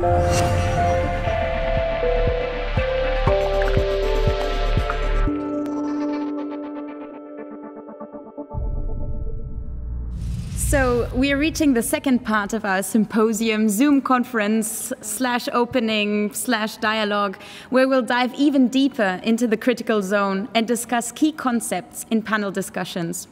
So we are reaching the second part of our symposium, Zoom conference slash opening slash dialogue, where we'll dive even deeper into the critical zone and discuss key concepts in panel discussions.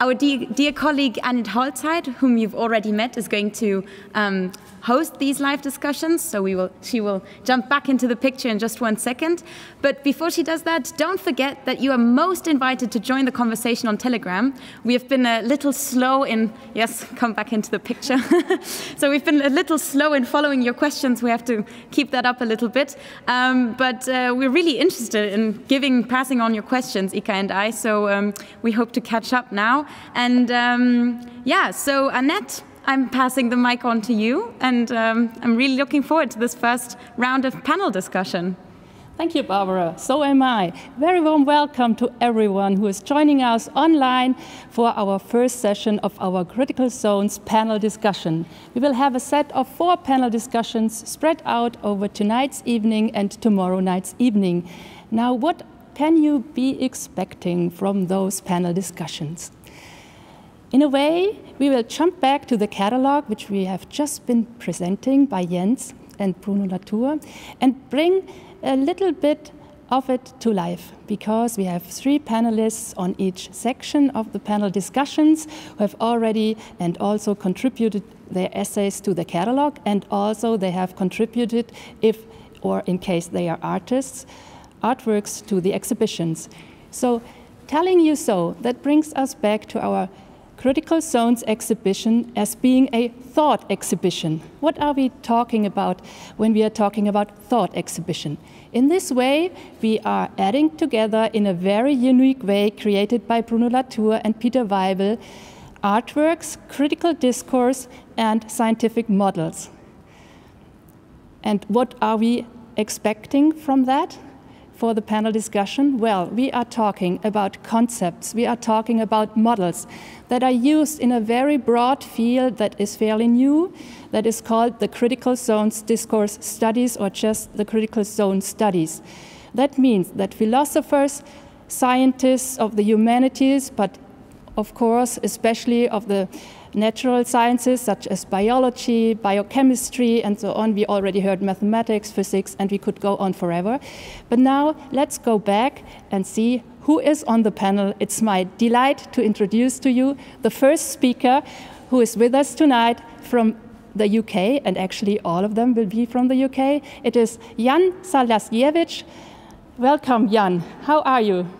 Our dear, dear colleague Anett Holzheid, whom you've already met, is going to um, host these live discussions, so we will, she will jump back into the picture in just one second. But before she does that, don't forget that you are most invited to join the conversation on Telegram. We have been a little slow in, yes, come back into the picture. so we've been a little slow in following your questions. We have to keep that up a little bit. Um, but uh, we're really interested in giving, passing on your questions, Ika and I, so um, we hope to catch up now. And um, yeah, so Annette, I'm passing the mic on to you, and um, I'm really looking forward to this first round of panel discussion. Thank you, Barbara. So am I. Very warm welcome to everyone who is joining us online for our first session of our Critical Zones panel discussion. We will have a set of four panel discussions spread out over tonight's evening and tomorrow night's evening. Now, what can you be expecting from those panel discussions? In a way, we will jump back to the catalog, which we have just been presenting by Jens and Bruno Latour, and bring a little bit of it to life because we have three panelists on each section of the panel discussions who have already and also contributed their essays to the catalog and also they have contributed if or in case they are artists artworks to the exhibitions. So telling you so that brings us back to our Critical Zones exhibition as being a thought exhibition. What are we talking about when we are talking about thought exhibition? In this way, we are adding together in a very unique way created by Bruno Latour and Peter Weibel artworks, critical discourse, and scientific models. And what are we expecting from that? For the panel discussion? Well, we are talking about concepts, we are talking about models that are used in a very broad field that is fairly new, that is called the critical zones discourse studies or just the critical zone studies. That means that philosophers, scientists of the humanities, but of course, especially of the natural sciences such as biology, biochemistry, and so on. We already heard mathematics, physics, and we could go on forever. But now let's go back and see who is on the panel. It's my delight to introduce to you the first speaker who is with us tonight from the UK, and actually all of them will be from the UK. It is Jan Zalasiewicz. Welcome, Jan. How are you?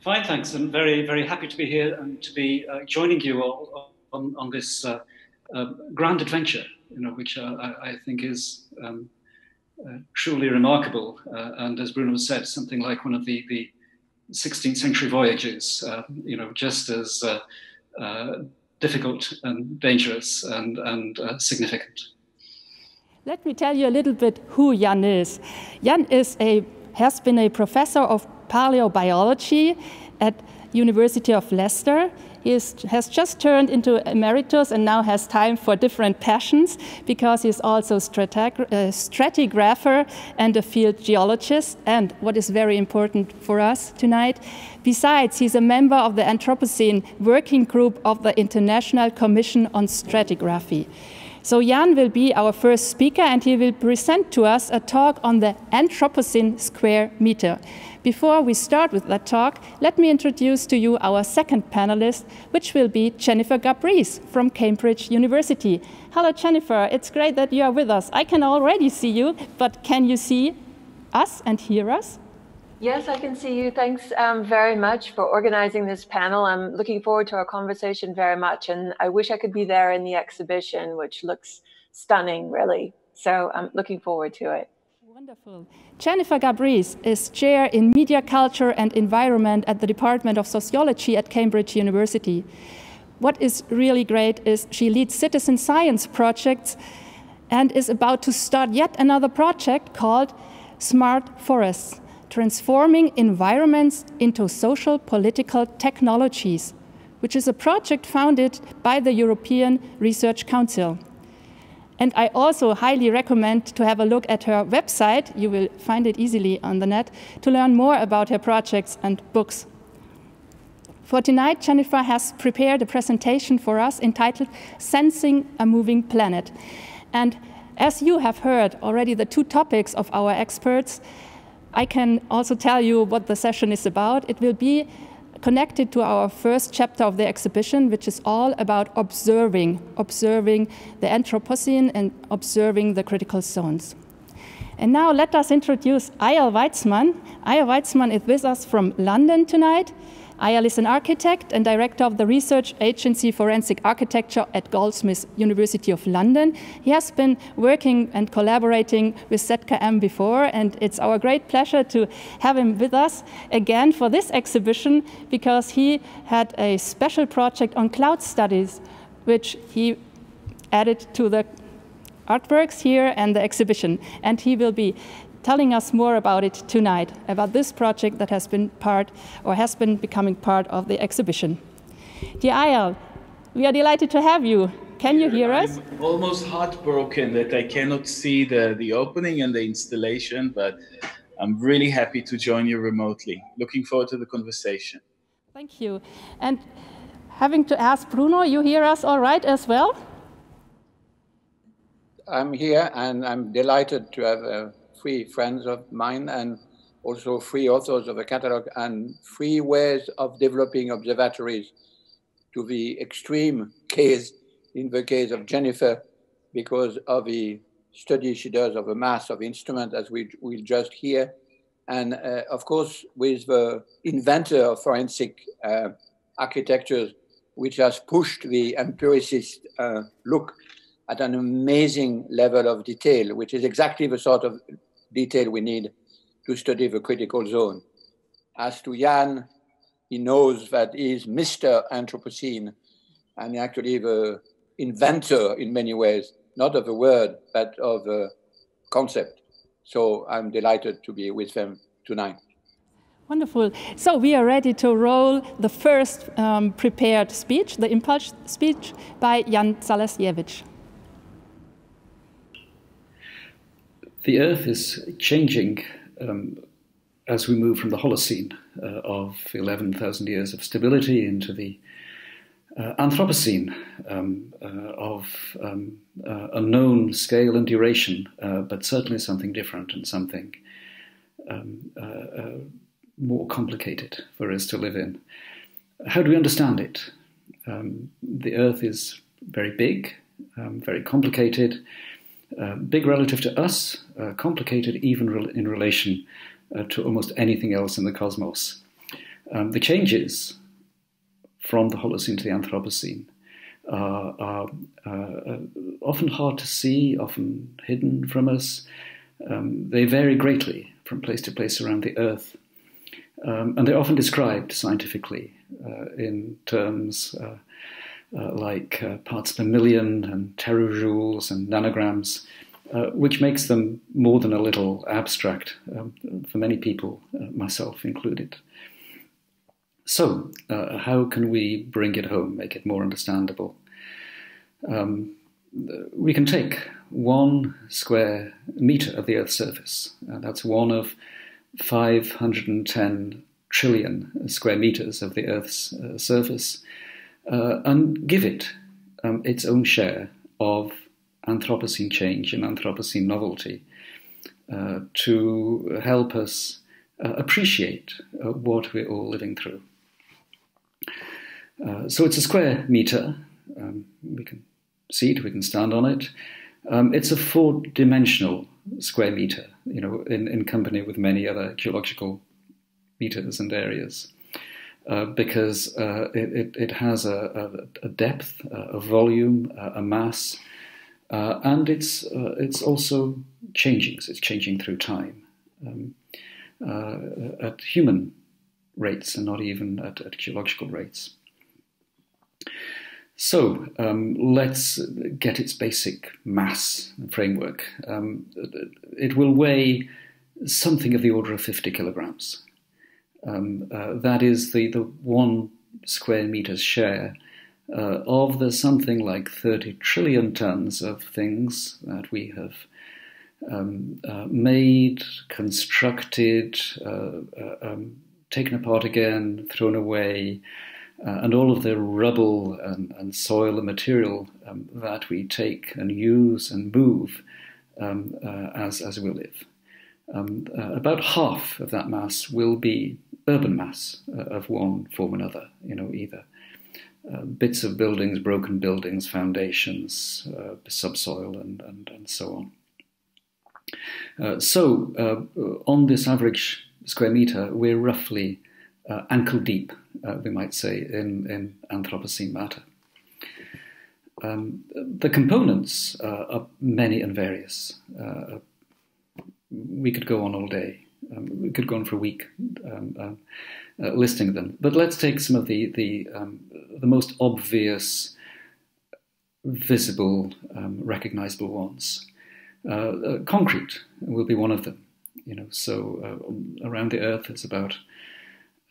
Fine, thanks. I'm very, very happy to be here and to be uh, joining you all on, on this uh, uh, grand adventure, you know, which uh, I, I, think is um, uh, truly remarkable. Uh, and as Bruno said, something like one of the, the 16th century voyages, you know, just as difficult and dangerous and, and significant. Let me tell you a little bit who Jan is. Jan is a, has been a professor of paleobiology at University of Leicester. He is, has just turned into emeritus and now has time for different passions because he's also uh, stratigrapher and a field geologist. And what is very important for us tonight, besides, he's a member of the Anthropocene Working Group of the International Commission on Stratigraphy. So Jan will be our first speaker and he will present to us a talk on the Anthropocene square meter. Before we start with that talk, let me introduce to you our second panelist, which will be Jennifer Gabrys from Cambridge University. Hello, Jennifer. It's great that you are with us. I can already see you, but can you see us and hear us? Yes, I can see you. Thanks um, very much for organizing this panel. I'm looking forward to our conversation very much, and I wish I could be there in the exhibition, which looks stunning, really. So I'm looking forward to it. Wonderful. Jennifer Gabrys is chair in media culture and environment at the Department of Sociology at Cambridge University. What is really great is she leads citizen science projects and is about to start yet another project called Smart Forests, transforming environments into social political technologies, which is a project founded by the European Research Council. And I also highly recommend to have a look at her website. You will find it easily on the net to learn more about her projects and books. For tonight, Jennifer has prepared a presentation for us entitled Sensing a Moving Planet. And as you have heard already the two topics of our experts, I can also tell you what the session is about. It will be connected to our first chapter of the exhibition, which is all about observing, observing the Anthropocene and observing the critical zones. And now let us introduce Eyal Weizman. Eyal Weizman is with us from London tonight. Eyal is an architect and director of the research agency Forensic Architecture at Goldsmiths University of London. He has been working and collaborating with ZKM before, and it's our great pleasure to have him with us again for this exhibition because he had a special project on cloud studies, which he added to the artworks here and the exhibition. And he will be telling us more about it tonight, about this project that has been part or has been becoming part of the exhibition. Dear Eyal, we are delighted to have you. Can you hear us? I'm almost heartbroken that I cannot see the, the opening and the installation, but I'm really happy to join you remotely. Looking forward to the conversation. Thank you. And having to ask Bruno, you hear us all right as well? I'm here and I'm delighted to have a three friends of mine and also three authors of the catalog and three ways of developing observatories to the extreme case in the case of Jennifer because of the study she does of a mass of instruments as we will just hear. And uh, of course, with the inventor of forensic uh, architectures, which has pushed the empiricist uh, look at an amazing level of detail, which is exactly the sort of detail we need to study the critical zone. As to Jan, he knows that he is Mr. Anthropocene and actually the inventor in many ways, not of the word, but of the concept. So I'm delighted to be with them tonight. Wonderful. So we are ready to roll the first um, prepared speech, the impulse speech by Jan Zalasiewicz. The Earth is changing um, as we move from the Holocene uh, of 11,000 years of stability into the uh, Anthropocene um, uh, of um, uh, unknown scale and duration, uh, but certainly something different and something um, uh, more complicated for us to live in. How do we understand it? Um, the Earth is very big, um, very complicated. Uh, big relative to us, uh, complicated even re- in relation uh, to almost anything else in the cosmos. Um, the changes from the Holocene to the Anthropocene are uh, often hard to see, often hidden from us. Um, they vary greatly from place to place around the Earth. Um, and they're often described scientifically uh, in terms uh, uh, like uh, parts per million and terajoules and nanograms, uh, which makes them more than a little abstract um, for many people, uh, myself included. So, uh, how can we bring it home, make it more understandable? Um, we can take one square meter of the Earth's surface, that's one of 510 trillion square meters of the Earth's surface uh, and give it um, its own share of Anthropocene change and Anthropocene novelty uh, to help us uh, appreciate uh, what we're all living through. Uh, so it's a square meter. Um, we can see it, we can stand on it. Um, it's a four dimensional square meter, you know, in, in company with many other geological meters and areas. Uh, because uh, it, it, has a, a, depth, a volume, a mass, uh, and it's uh, it's also changing. So it's changing through time um, at human rates and not even at, at geological rates. So um, let's get its basic mass framework. Um, it will weigh something of the order of 50 kilograms. Um, uh, that is the, the one square meter's share uh, of the something like 30 trillion tons of things that we have um, uh, made, constructed, uh, uh um, taken apart again, thrown away, uh, and all of the rubble and, and soil and material um, that we take and use and move um, as, as we live. Um, about half of that mass will be urban mass of one form or another, you know, either uh, bits of buildings, broken buildings, foundations, uh, subsoil, and, and, and so on. Uh, so, uh, on this average square meter, we're roughly uh, ankle deep, we might say, in, in Anthropocene matter. Um, the components are many and various. we could go on all day. Um, we could go on for a week um, um, uh, listing them. But let's take some of the the, um, the most obvious, visible, um, recognizable ones. Uh, uh, concrete will be one of them. You know, so uh, around the Earth there's about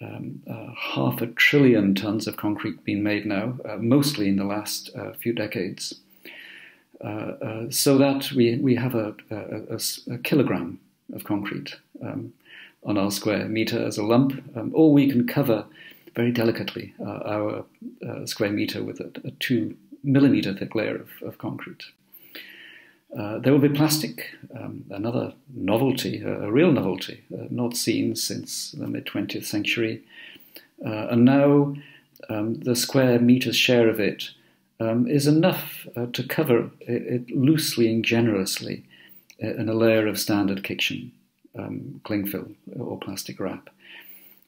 um, uh, half a trillion tons of concrete being made now, uh, mostly in the last few decades. so that we we have a, a, a kilogram of concrete um, on our square meter as a lump, um, or we can cover very delicately uh, our uh, square meter with a, a, two millimeter thick layer of, of concrete. Uh, there will be plastic, um, another novelty, a real novelty, uh, not seen since the mid 20th century. Uh, and now um, the square meter's share of it um, is enough uh, to cover it, it loosely and generously in a layer of standard kitchen um, cling film or plastic wrap.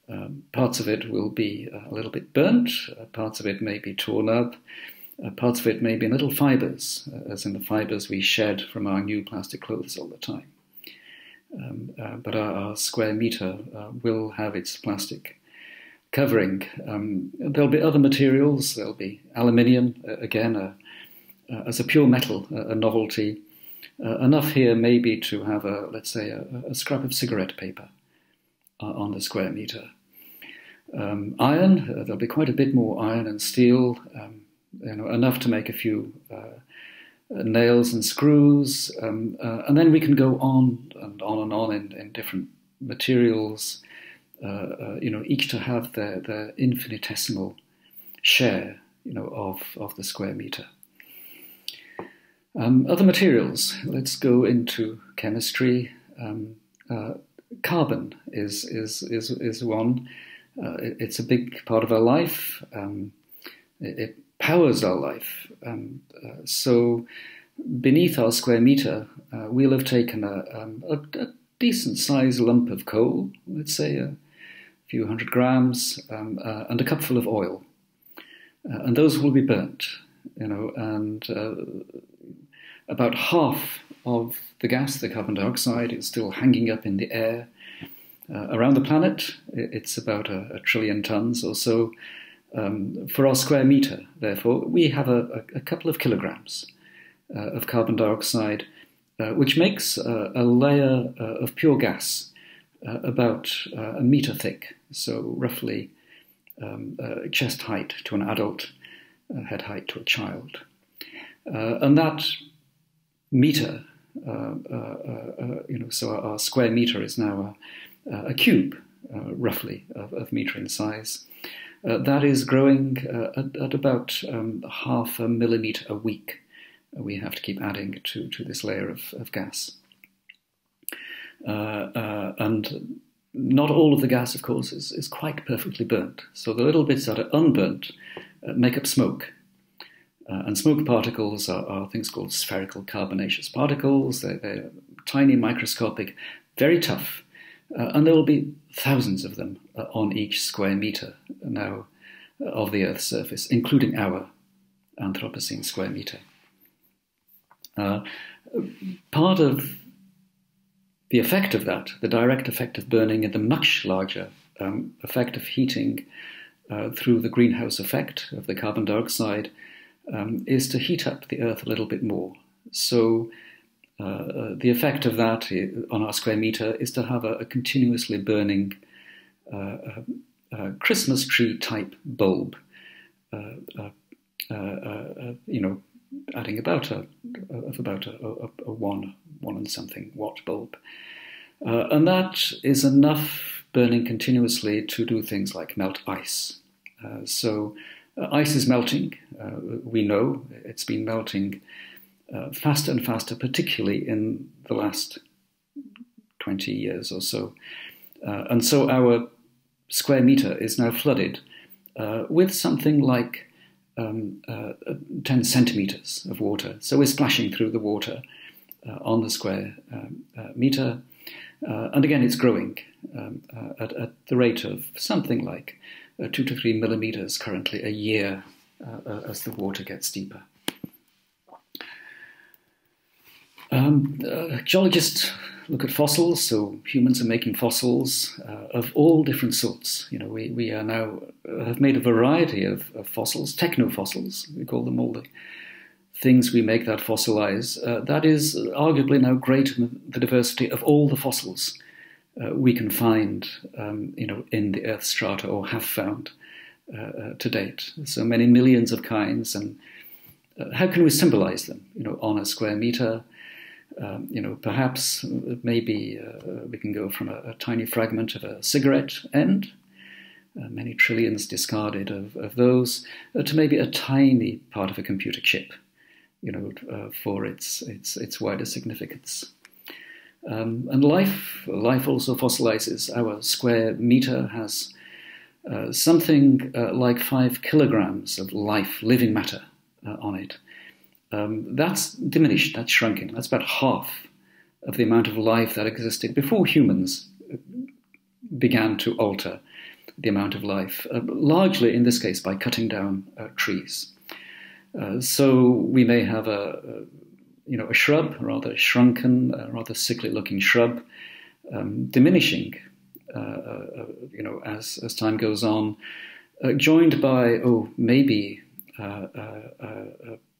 Um, parts of it will be a little bit burnt, uh, parts of it may be torn up, uh, parts of it may be in little fibres, uh, as in the fibres we shed from our new plastic clothes all the time. Um, uh, but our, our, square meter uh, will have its plastic covering. Um, there'll be other materials, there'll be aluminium, uh, again, as a pure metal, a novelty. Uh, enough here maybe to have a, let's say, a, a scrap of cigarette paper uh, on the square meter. Um, iron, uh, there'll be quite a bit more iron and steel, um, you know, enough to make a few uh, nails and screws, um, uh, and then we can go on and on and on in, in different materials, uh, you know, each to have their, their infinitesimal share, you know, of, of the square meter. Um, other materials, let's go into chemistry. Um, uh, carbon is, is, is, is one. Uh, it, it's a big part of our life. Um, it, it, powers our life. Um, uh, so, beneath our square meter, uh, we'll have taken a, um, a, a decent sized lump of coal, let's say a few hundred grams, um, uh, and a cupful of oil. Uh, and those will be burnt, you know, and about half of the gas, the carbon dioxide, is still hanging up in the air. Uh, around the planet, it's about a, a trillion tons or so. Um, for our square meter, therefore, we have a, a couple of kilograms uh, of carbon dioxide, uh, which makes a layer uh, of pure gas uh, about uh, a meter thick, so roughly um, chest height to an adult, head height to a child. and that meter. Uh, uh, uh, you know, so our, square meter is now a, a cube, roughly, of, of, meter in size. that is growing at, at, about um, half a millimeter a week. we have to keep adding to, to this layer of, of gas. and not all of the gas, of course, is, is quite perfectly burnt. So the little bits that are unburnt uh, make up smoke. Uh, and smoke particles are, are, things called spherical carbonaceous particles. They're, they're tiny, microscopic, very tough. Uh, and there will be thousands of them uh, on each square meter now uh, of the Earth's surface, including our Anthropocene square meter. Uh, part of the effect of that, the direct effect of burning, and the much larger um, effect of heating uh, through the greenhouse effect of the carbon dioxide, um, is to heat up the Earth a little bit more. So uh, uh, the effect of that on our square meter is to have a, a continuously burning uh, uh Christmas tree type bulb. Uh, you know, adding about a, of about a, a, a, one, one and something watt bulb. Uh, and that is enough burning continuously to do things like melt ice. Uh, so uh, ice is melting. Uh, we know it's been melting uh, faster and faster, particularly in the last 20 years or so. Uh, and so our square meter is now flooded with something like um, uh, 10 centimeters of water. So we're splashing through the water uh, on the square um, uh, meter. Uh, and again, it's growing um, uh, at, at, the rate of something like two to three millimeters currently a year as the water gets deeper. Um, geologists look at fossils, so humans are making fossils uh, of all different sorts. You know, we, we are now uh, have made a variety of, of fossils, technofossils, we call them all the things we make that fossilize. Uh, that is arguably now greater than the diversity of all the fossils uh, we can find, um, you know, in the Earth strata or have found uh, uh, to date. So many millions of kinds, and how can we symbolize them? You know, on a square meter um, you know, perhaps maybe uh, we can go from a, a, tiny fragment of a cigarette end, uh, many trillions discarded of, of those, uh, to maybe a tiny part of a computer chip, you know, uh, for its, its, its wider significance. Um, and life, life also fossilizes. Our square meter has uh, something uh, like five kilograms of life, living matter on it um, that's diminished, that's shrunken. That's about half of the amount of life that existed before humans began to alter the amount of life, uh, largely in this case by cutting down uh, trees. Uh, so we may have a, a, you know, a shrub, rather shrunken, a rather sickly-looking shrub, um, diminishing, uh, uh, you know, as, as time goes on, uh, joined by, oh, maybe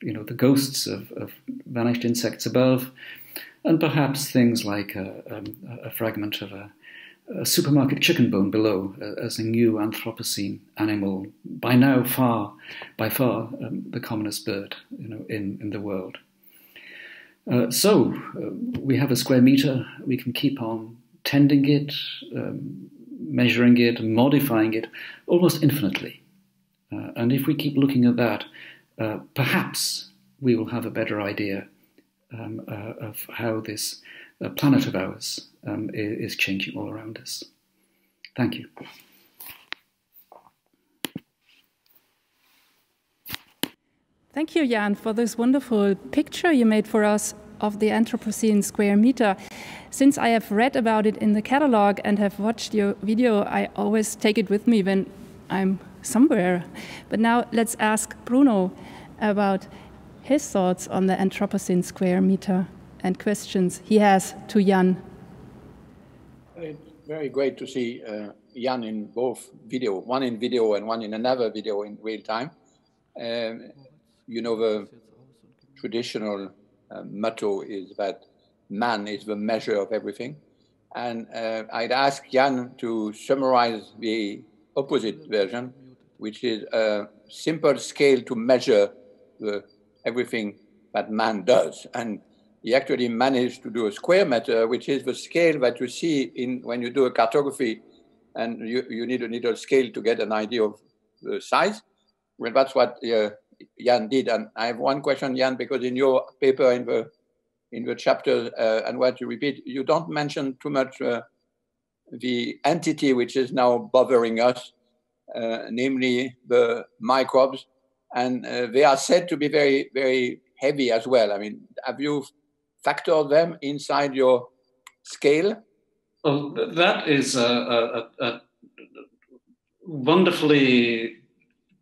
you know, the ghosts of, of vanished insects above, and perhaps things like a, um, a fragment of a, a, supermarket chicken bone below uh, as a new Anthropocene animal, by now far, by far, um, the commonest bird, you know, in, in the world. Uh, so uh, we have a square meter. We can keep on tending it, um, measuring it, modifying it almost infinitely. Uh, and if we keep looking at that, uh, perhaps we will have a better idea um, uh, of how this planet of ours um, is changing all around us. Thank you. Thank you, Jan, for this wonderful picture you made for us of the Anthropocene square meter. Since I have read about it in the catalog and have watched your video, I always take it with me when I'm somewhere. But now let's ask Bruno about his thoughts on the Anthropocene square meter and questions he has to Jan. It's very great to see uh, Jan in both video, one in video and one in another video in real time. Um, you know, the traditional uh, motto is that man is the measure of everything. And uh, I'd ask Jan to summarize the opposite version, which is a simple scale to measure the, everything that man does. And he actually managed to do a square meter, which is the scale that you see in when you do a cartography, and you, you need a needle scale to get an idea of the size. Well, that's what uh, Jan did. And I have one question, Jan, because in your paper in the in the chapter uh, and what you repeat, you don't mention too much uh, the entity which is now bothering us, uh, namely the microbes and uh, they are said to be very, very heavy as well. I mean, have you factored them inside your scale? Well, that is a, a, a wonderfully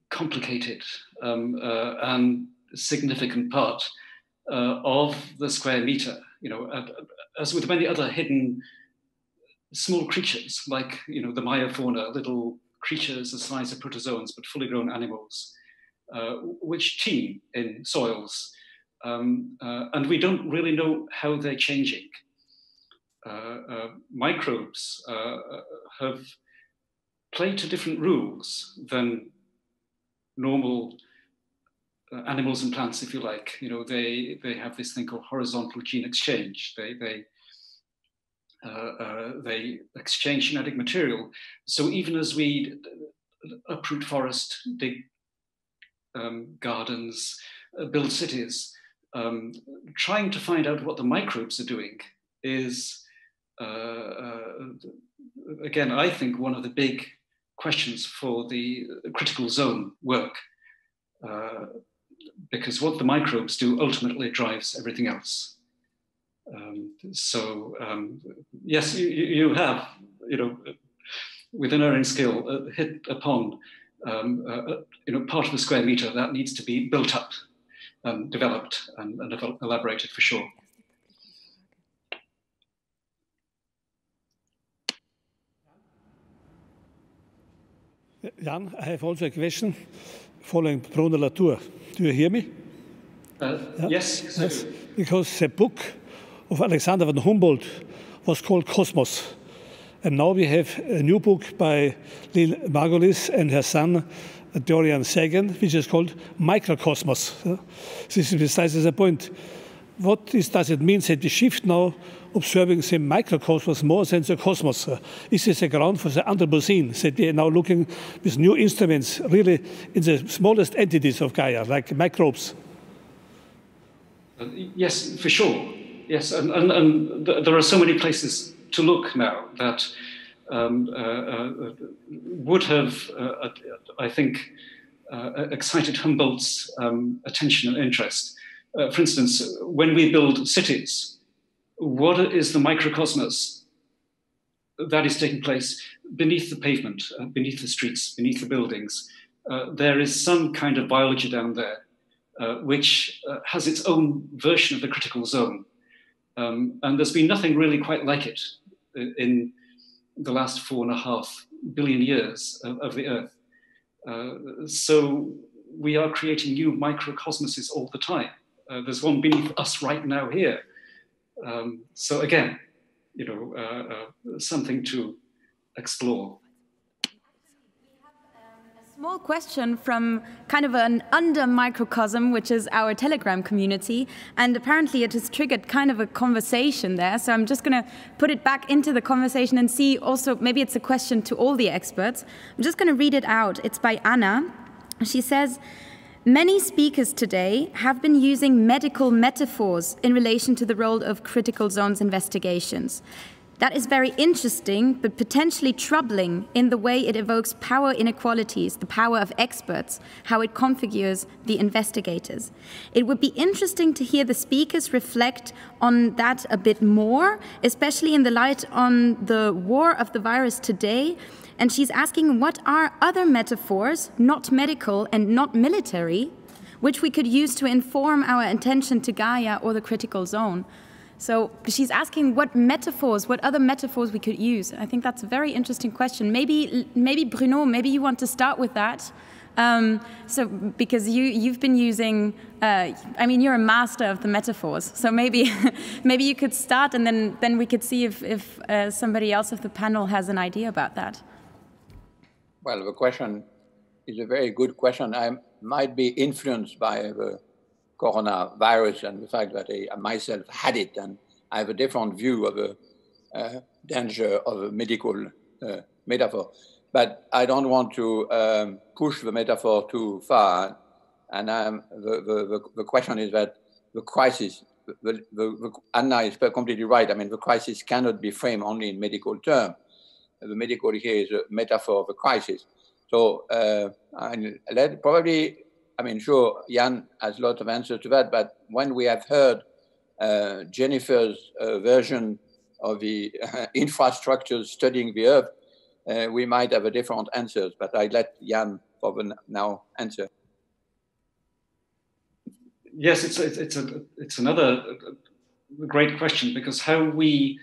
complicated um, uh, and significant part uh, of the square meter. You know, uh, as with many other hidden small creatures, like you know the meiofauna, little creatures the size of protozoans, but fully grown animals. Uh, which teem in soils. Um, uh, and we don't really know how they're changing. Uh, microbes have played to different rules than normal animals and plants, if you like, you know, they they have this thing called horizontal gene exchange. They they uh, uh, they exchange genetic material. So even as we uproot forest, dig um, gardens, uh, build cities, um, trying to find out what the microbes are doing is, uh, uh, again, I think one of the big questions for the critical zone work. Uh, because what the microbes do ultimately drives everything else. Um, so um, yes, you, you, have, you know, with unerring skill, uh, hit upon, um, uh, uh, you know, part of the square meter that needs to be built up, and developed, and, and elaborated for sure. Jan, I have also a question following Bruno Latour. Do you hear me? Uh, yeah? yes, yes. Because the book of Alexander von Humboldt was called Cosmos. And now we have a new book by Lynn Margulis and her son, Dorian Sagan, which is called Microcosmos. This is precisely the point. What is, does it mean that we shift now observing the microcosmos more than the cosmos? Is this a ground for the Anthropocene that we are now looking with new instruments really in the smallest entities of Gaia, like microbes? Uh, yes, for sure. Yes, and, and, and th there are so many places to look now that um, uh, uh, would have, uh, I think, excited Humboldt's um, attention and interest. Uh, for instance, when we build cities, what is the microcosmos that is taking place beneath the pavement, uh, beneath the streets, beneath the buildings? there is some kind of biology down there uh, which uh, has its own version of the critical zone. Um, and there's been nothing really quite like it in the last four and a half billion years of, of the Earth. Uh, so we are creating new microcosmoses all the time. Uh, there's one beneath us right now here. Um, so again, you know, uh, something to explore A small question from kind of an under microcosm, which is our Telegram community. And apparently it has triggered kind of a conversation there. So I'm just going to put it back into the conversation and see also, maybe it's a question to all the experts. I'm just going to read it out. It's by Anna. She says, Many speakers today have been using medical metaphors in relation to the role of critical zones investigations. That is very interesting, but potentially troubling in the way it evokes power inequalities, the power of experts, how it configures the investigators. It would be interesting to hear the speakers reflect on that a bit more, especially in the light on the war of the virus today. And she's asking what are other metaphors, not medical and not military, which we could use to inform our attention to Gaia or the critical zone. So she's asking what metaphors, what other metaphors we could use. I think that's a very interesting question. Maybe, maybe Bruno, maybe you want to start with that. Um, so because you you've been using, uh, I mean, you're a master of the metaphors. So maybe maybe you could start, and then then we could see if if uh, somebody else of the panel has an idea about that. Well, the question is a very good question. I might be influenced by the coronavirus and the fact that I myself had it, and I have a different view of the uh, danger of a medical uh, metaphor. But I don't want to um, push the metaphor too far. And um, the, the, the, question is that the crisis, the, the, Anna is completely right. I mean, the crisis cannot be framed only in medical terms. The medical here is a metaphor of a crisis. So uh, let, probably I mean, sure, Jan has a lot of answers to that, but when we have heard uh, Jennifer's uh, version of the uh, infrastructure studying the Earth, uh, we might have a different answers, but I let Jan for the now answer. Yes, it's, it's, it's, a, it's another great question because how we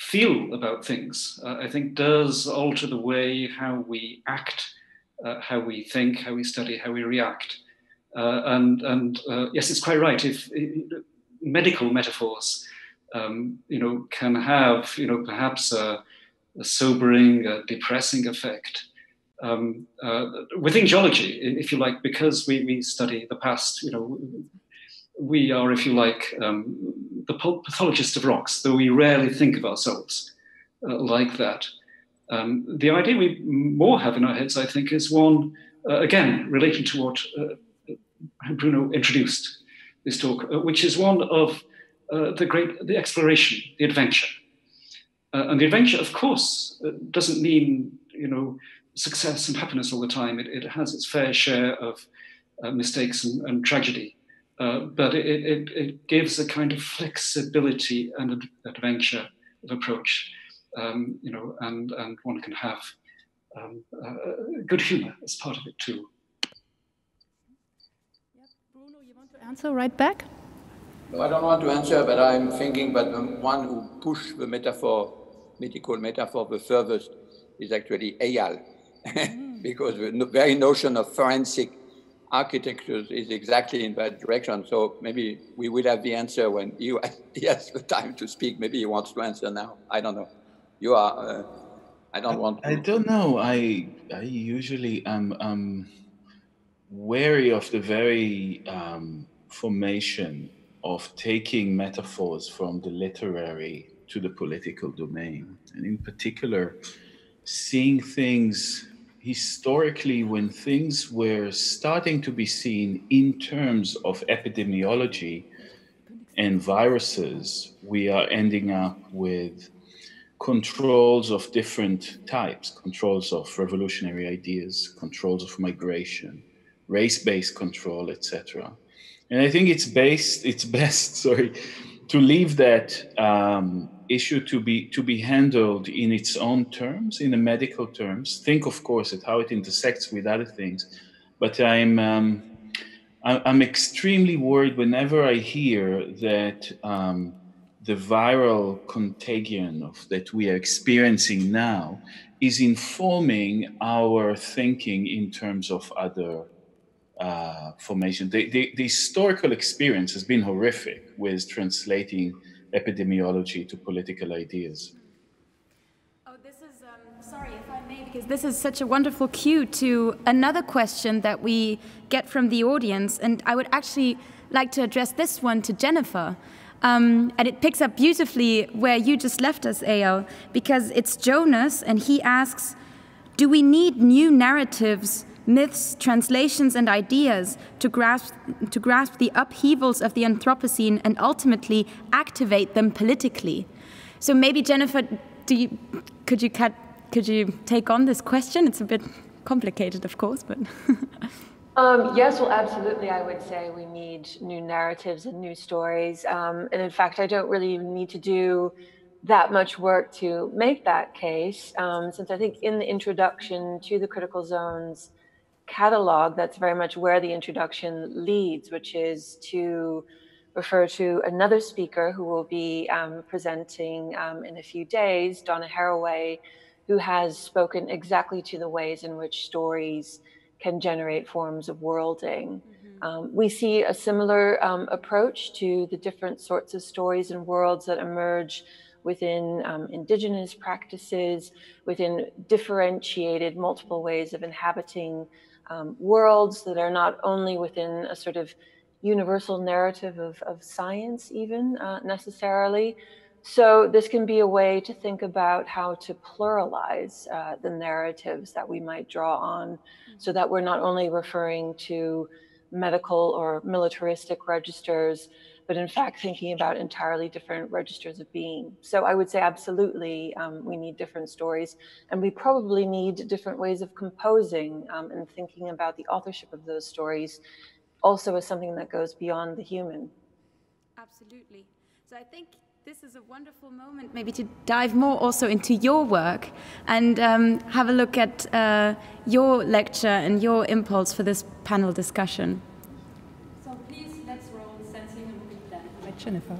feel about things, uh, I think, does alter the way how we act uh, how we think, how we study, how we react. Uh, and and uh, yes, it's quite right. If, if medical metaphors, um, you know, can have you know perhaps a, a sobering, a depressing effect, um, uh, within geology, if you like, because we, we study the past, you know, we are, if you like, um, the pathologist of rocks, though we rarely think of ourselves uh, like that. Um, the idea we more have in our heads, I think, is one, uh, again, relating to what uh, Bruno introduced this talk, uh, which is one of uh, the great, the exploration, the adventure. and the adventure, of course, doesn't mean, you know, success and happiness all the time. It, it has its fair share of uh, mistakes and, and tragedy, uh, but it, it, it, gives a kind of flexibility and adventure of approach, um, you know, and, and one can have um, uh, good humor as part of it too. Bruno, you want to answer right back? No, I don't want to answer, but I'm thinking that the one who pushed the metaphor, mythical metaphor, the furthest is actually Eyal mm. because the very notion of forensic architectures is exactly in that direction. So maybe we will have the answer when you he has the time to speak. Maybe he wants to answer now. I don't know. You are. Uh, I don't want. To. I don't know. I I usually am um, wary of the very um, formation of taking metaphors from the literary to the political domain, and in particular, seeing things historically, when things were starting to be seen in terms of epidemiology and viruses, we are ending up with controls of different types controls of revolutionary ideas, controls of migration, race based control, etc. And I think it's based, it's best, sorry, to leave that um, issue to be to be handled in its own terms, in the medical terms. Think, of course, at how it intersects with other things. But I'm um, I'm extremely worried whenever I hear that um, the viral contagion of, that we are experiencing now is informing our thinking in terms of other uh, formation. The, the, the, historical experience has been horrific with translating epidemiology to political ideas. Oh, this is, um, sorry if I may, because this is such a wonderful cue to another question that we get from the audience. And I would actually like to address this one to Jennifer. Um, and it picks up beautifully where you just left us, Eyal, because it's Jonas, and he asks Do we need new narratives myths, translations, and ideas to grasp, to grasp the upheavals of the Anthropocene and ultimately activate them politically. So maybe Jennifer, do you, could you cut, could you take on this question? It's a bit complicated, of course, but. Um, yes, well, absolutely. I would say we need new narratives and new stories. Um, and in fact, I don't really need to do that much work to make that case, um, since I think in the introduction to the critical zones, catalog, that's very much where the introduction leads, which is to refer to another speaker who will be um, presenting um, in a few days, Donna Haraway, who has spoken exactly to the ways in which stories can generate forms of worlding. Mm-hmm. Um, we see a similar um, approach to the different sorts of stories and worlds that emerge within um, indigenous practices, within differentiated multiple ways of inhabiting um, worlds that are not only within a sort of universal narrative of, of science, even uh, necessarily. So, this can be a way to think about how to pluralize uh, the narratives that we might draw on so that we're not only referring to medical or militaristic registers, but in fact thinking about entirely different registers of being. So I would say absolutely um, we need different stories, and we probably need different ways of composing um, and thinking about the authorship of those stories also as something that goes beyond the human. Absolutely. So I think this is a wonderful moment maybe to dive more also into your work and um, have a look at uh, your lecture and your impulse for this panel discussion. Jennifer.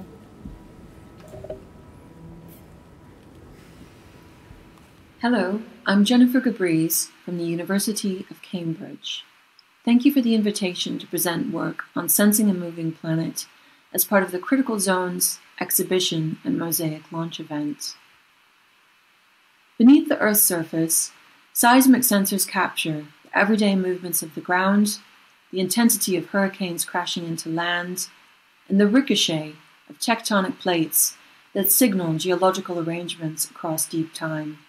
Hello, I'm Jennifer Gabrys from the University of Cambridge. Thank you for the invitation to present work on Sensing a Moving Planet as part of the Critical Zones exhibition and Mosaic launch event. Beneath the Earth's surface, seismic sensors capture the everyday movements of the ground, the intensity of hurricanes crashing into land, and the ricochet of tectonic plates that signal geological arrangements across deep time.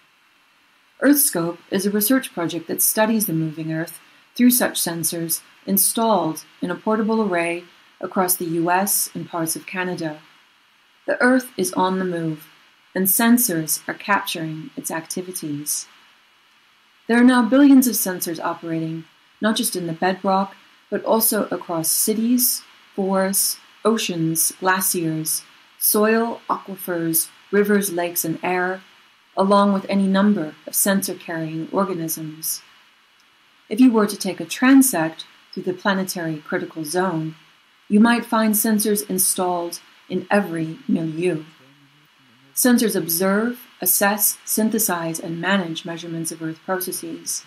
EarthScope is a research project that studies the moving Earth through such sensors installed in a portable array across the US and parts of Canada. The Earth is on the move, and sensors are capturing its activities. There are now billions of sensors operating, not just in the bedrock, but also across cities, forests, oceans, glaciers, soil, aquifers, rivers, lakes, and air, along with any number of sensor carrying organisms. If you were to take a transect through the planetary critical zone, you might find sensors installed in every milieu. Sensors observe, assess, synthesize, and manage measurements of Earth processes.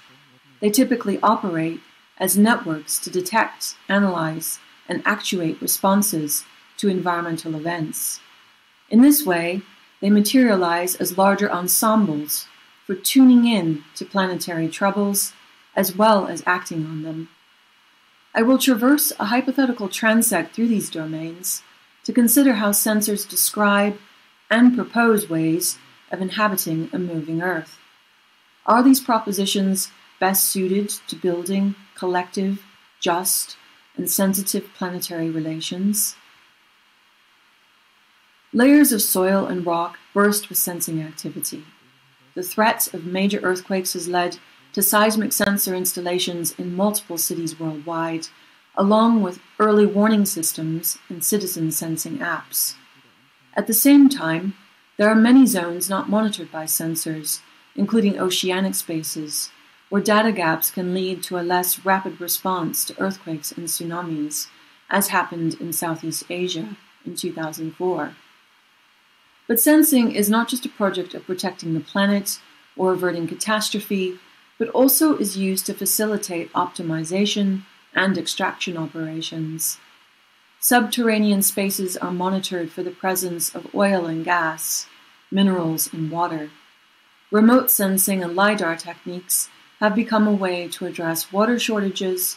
They typically operate as networks to detect, analyze, and actuate responses to environmental events. In this way, they materialize as larger ensembles for tuning in to planetary troubles as well as acting on them. I will traverse a hypothetical transect through these domains to consider how sensors describe and propose ways of inhabiting a moving Earth. Are these propositions best suited to building collective, just, and sensitive planetary relations? Layers of soil and rock burst with sensing activity. The threat of major earthquakes has led to seismic sensor installations in multiple cities worldwide, along with early warning systems and citizen sensing apps. At the same time, there are many zones not monitored by sensors, including oceanic spaces, where data gaps can lead to a less rapid response to earthquakes and tsunamis, as happened in Southeast Asia in 2004. But sensing is not just a project of protecting the planet or averting catastrophe, but also is used to facilitate optimization and extraction operations. Subterranean spaces are monitored for the presence of oil and gas, minerals, and water. Remote sensing and LIDAR techniques have become a way to address water shortages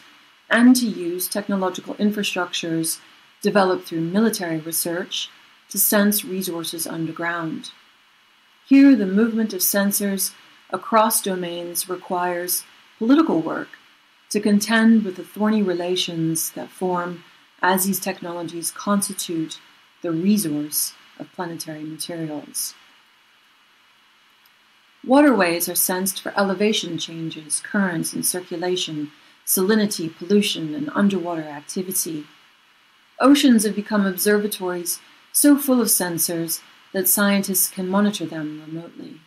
and to use technological infrastructures developed through military research to sense resources underground. Here, the movement of sensors across domains requires political work to contend with the thorny relations that form as these technologies constitute the resource of planetary materials. Waterways are sensed for elevation changes, currents and circulation, salinity, pollution, and underwater activity. Oceans have become observatories so full of sensors that scientists can monitor them remotely.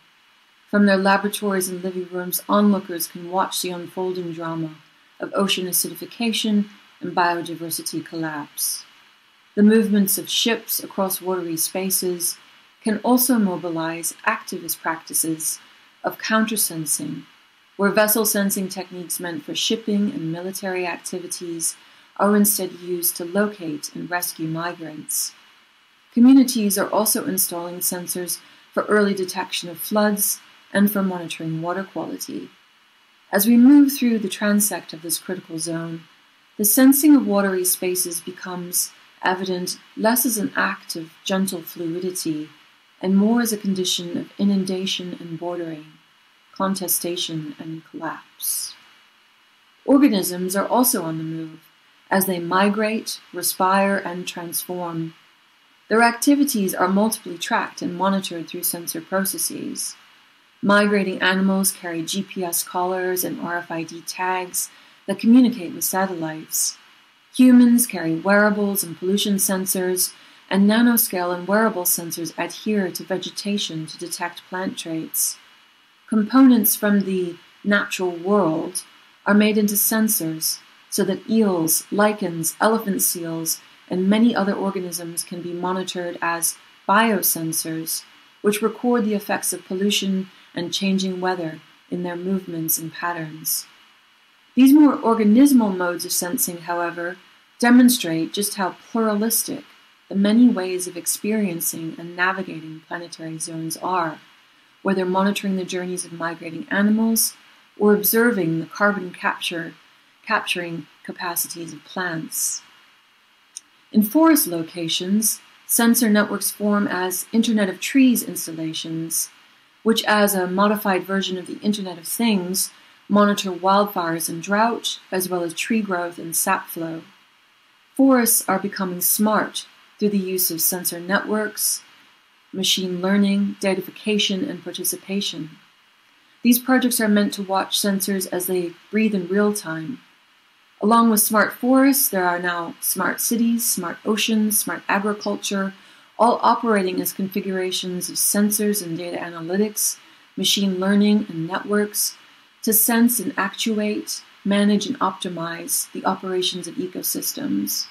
From their laboratories and living rooms, onlookers can watch the unfolding drama of ocean acidification and biodiversity collapse. The movements of ships across watery spaces can also mobilize activist practices of countersensing, where vessel sensing techniques meant for shipping and military activities are instead used to locate and rescue migrants. Communities are also installing sensors for early detection of floods and for monitoring water quality. As we move through the transect of this critical zone, the sensing of watery spaces becomes evident less as an act of gentle fluidity and more as a condition of inundation and bordering, contestation and collapse. Organisms are also on the move as they migrate, respire, and transform their activities are multiply tracked and monitored through sensor processes. Migrating animals carry GPS collars and RFID tags that communicate with satellites. Humans carry wearables and pollution sensors, and nanoscale and wearable sensors adhere to vegetation to detect plant traits. Components from the natural world are made into sensors so that eels, lichens, elephant seals, and many other organisms can be monitored as biosensors, which record the effects of pollution and changing weather in their movements and patterns. These more organismal modes of sensing, however, demonstrate just how pluralistic the many ways of experiencing and navigating planetary zones are, whether monitoring the journeys of migrating animals or observing the carbon capture capturing capacities of plants. In forest locations, sensor networks form as Internet of Trees installations, which, as a modified version of the Internet of Things, monitor wildfires and drought, as well as tree growth and sap flow. Forests are becoming smart through the use of sensor networks, machine learning, datafication, and participation. These projects are meant to watch sensors as they breathe in real time. Along with smart forests, there are now smart cities, smart oceans, smart agriculture, all operating as configurations of sensors and data analytics, machine learning, and networks to sense and actuate, manage, and optimize the operations of ecosystems.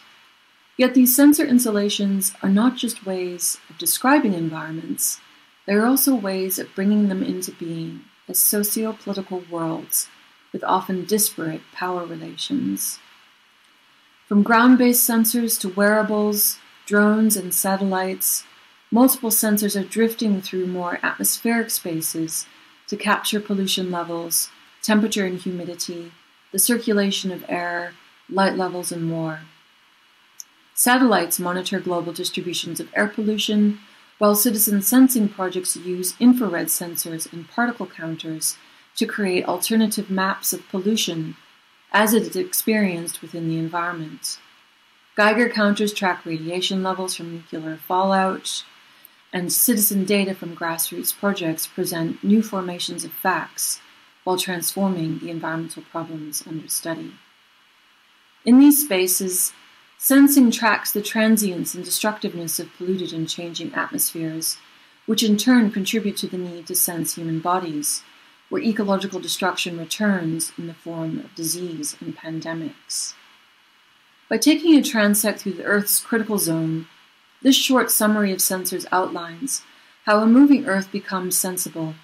Yet these sensor installations are not just ways of describing environments, they are also ways of bringing them into being as socio political worlds with often disparate power relations. From ground based sensors to wearables, drones, and satellites, multiple sensors are drifting through more atmospheric spaces to capture pollution levels, temperature and humidity, the circulation of air, light levels, and more. Satellites monitor global distributions of air pollution, while citizen sensing projects use infrared sensors and particle counters to create alternative maps of pollution as it is experienced within the environment. Geiger counters track radiation levels from nuclear fallout, and citizen data from grassroots projects present new formations of facts while transforming the environmental problems under study. In these spaces, sensing tracks the transience and destructiveness of polluted and changing atmospheres, which in turn contribute to the need to sense human bodies, where ecological destruction returns in the form of disease and pandemics. By taking a transect through the Earth's critical zone, this short summary of sensors outlines how a moving Earth becomes sensible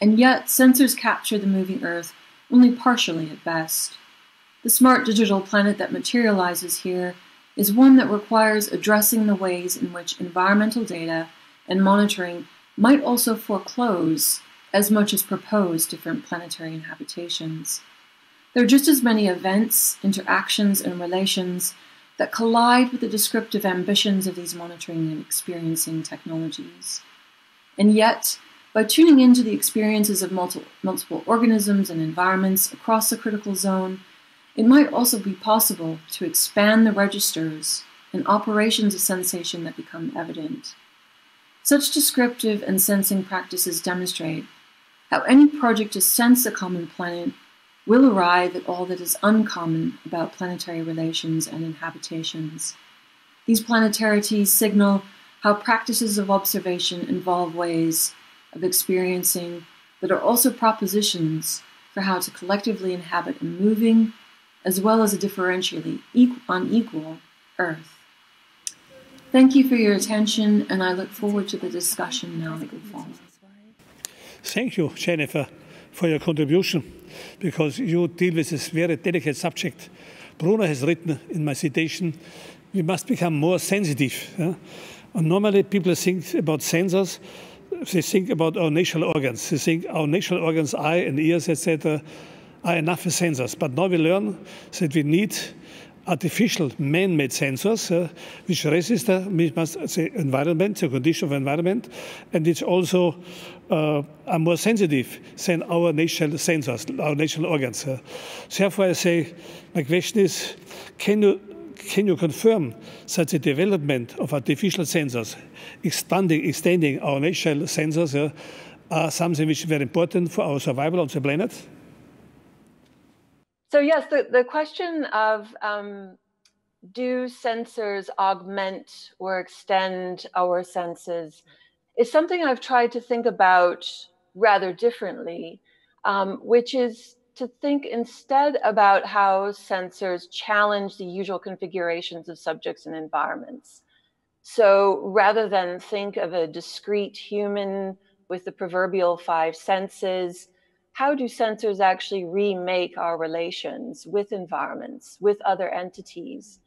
and yet, sensors capture the moving Earth only partially at best. The smart digital planet that materializes here is one that requires addressing the ways in which environmental data and monitoring might also foreclose as much as propose different planetary inhabitations. There are just as many events, interactions, and relations that collide with the descriptive ambitions of these monitoring and experiencing technologies. And yet, by tuning into the experiences of multiple, multiple organisms and environments across the critical zone, it might also be possible to expand the registers and operations of sensation that become evident. Such descriptive and sensing practices demonstrate how any project to sense a common planet will arrive at all that is uncommon about planetary relations and inhabitations. These planetarities signal how practices of observation involve ways of experiencing that are also propositions for how to collectively inhabit a moving as well as a differentially unequal Earth. Thank you for your attention, and I look forward to the discussion now that will follow. Thank you, Jennifer, for your contribution, because you deal with this very delicate subject. Bruno has written in my citation, we must become more sensitive. Yeah? Normally people think about sensors they think about our natural organs. They think our natural organs, eye and ears, etc., are enough sensors. But now we learn that we need artificial man-made sensors uh, which resist the the environment, the condition of environment, and it's also uh, are more sensitive than our natural sensors, our natural organs. Uh. Therefore, I say, my question is, can you can you confirm that the development of artificial sensors, extending, extending our natural sensors, uh, are something which is very important for our survival on the planet? So yes, the, the question of um, do sensors augment or extend our senses is something I've tried to think about rather differently, um, which is to think instead about how sensors challenge the usual configurations of subjects and environments. So rather than think of a discrete human with the proverbial five senses, how do sensors actually remake our relations with environments, with other entities,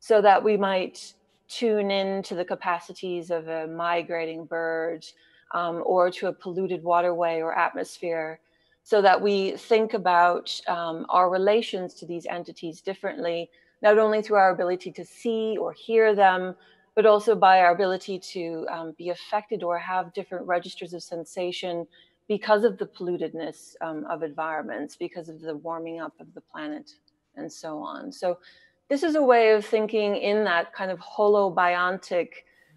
so that we might tune in to the capacities of a migrating bird um, or to a polluted waterway or atmosphere so that we think about um, our relations to these entities differently, not only through our ability to see or hear them, but also by our ability to um, be affected or have different registers of sensation because of the pollutedness um, of environments, because of the warming up of the planet, and so on. So, this is a way of thinking in that kind of holobiontic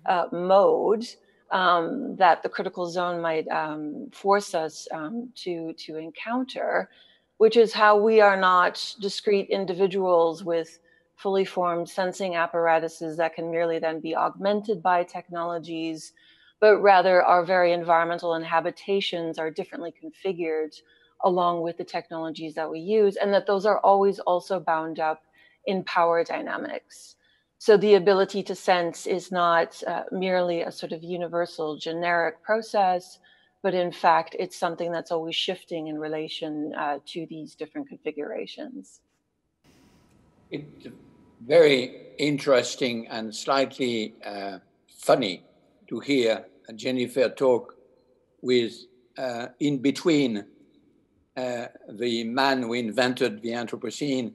uh, mode um, that the critical zone might um, force us um, to, to encounter, which is how we are not discrete individuals with fully formed sensing apparatuses that can merely then be augmented by technologies, but rather our very environmental and habitations are differently configured along with the technologies that we use, and that those are always also bound up in power dynamics. So the ability to sense is not uh, merely a sort of universal generic process, but in fact, it's something that's always shifting in relation uh, to these different configurations. It's very interesting and slightly uh, funny to hear Jennifer talk with uh, in between uh, the man who invented the Anthropocene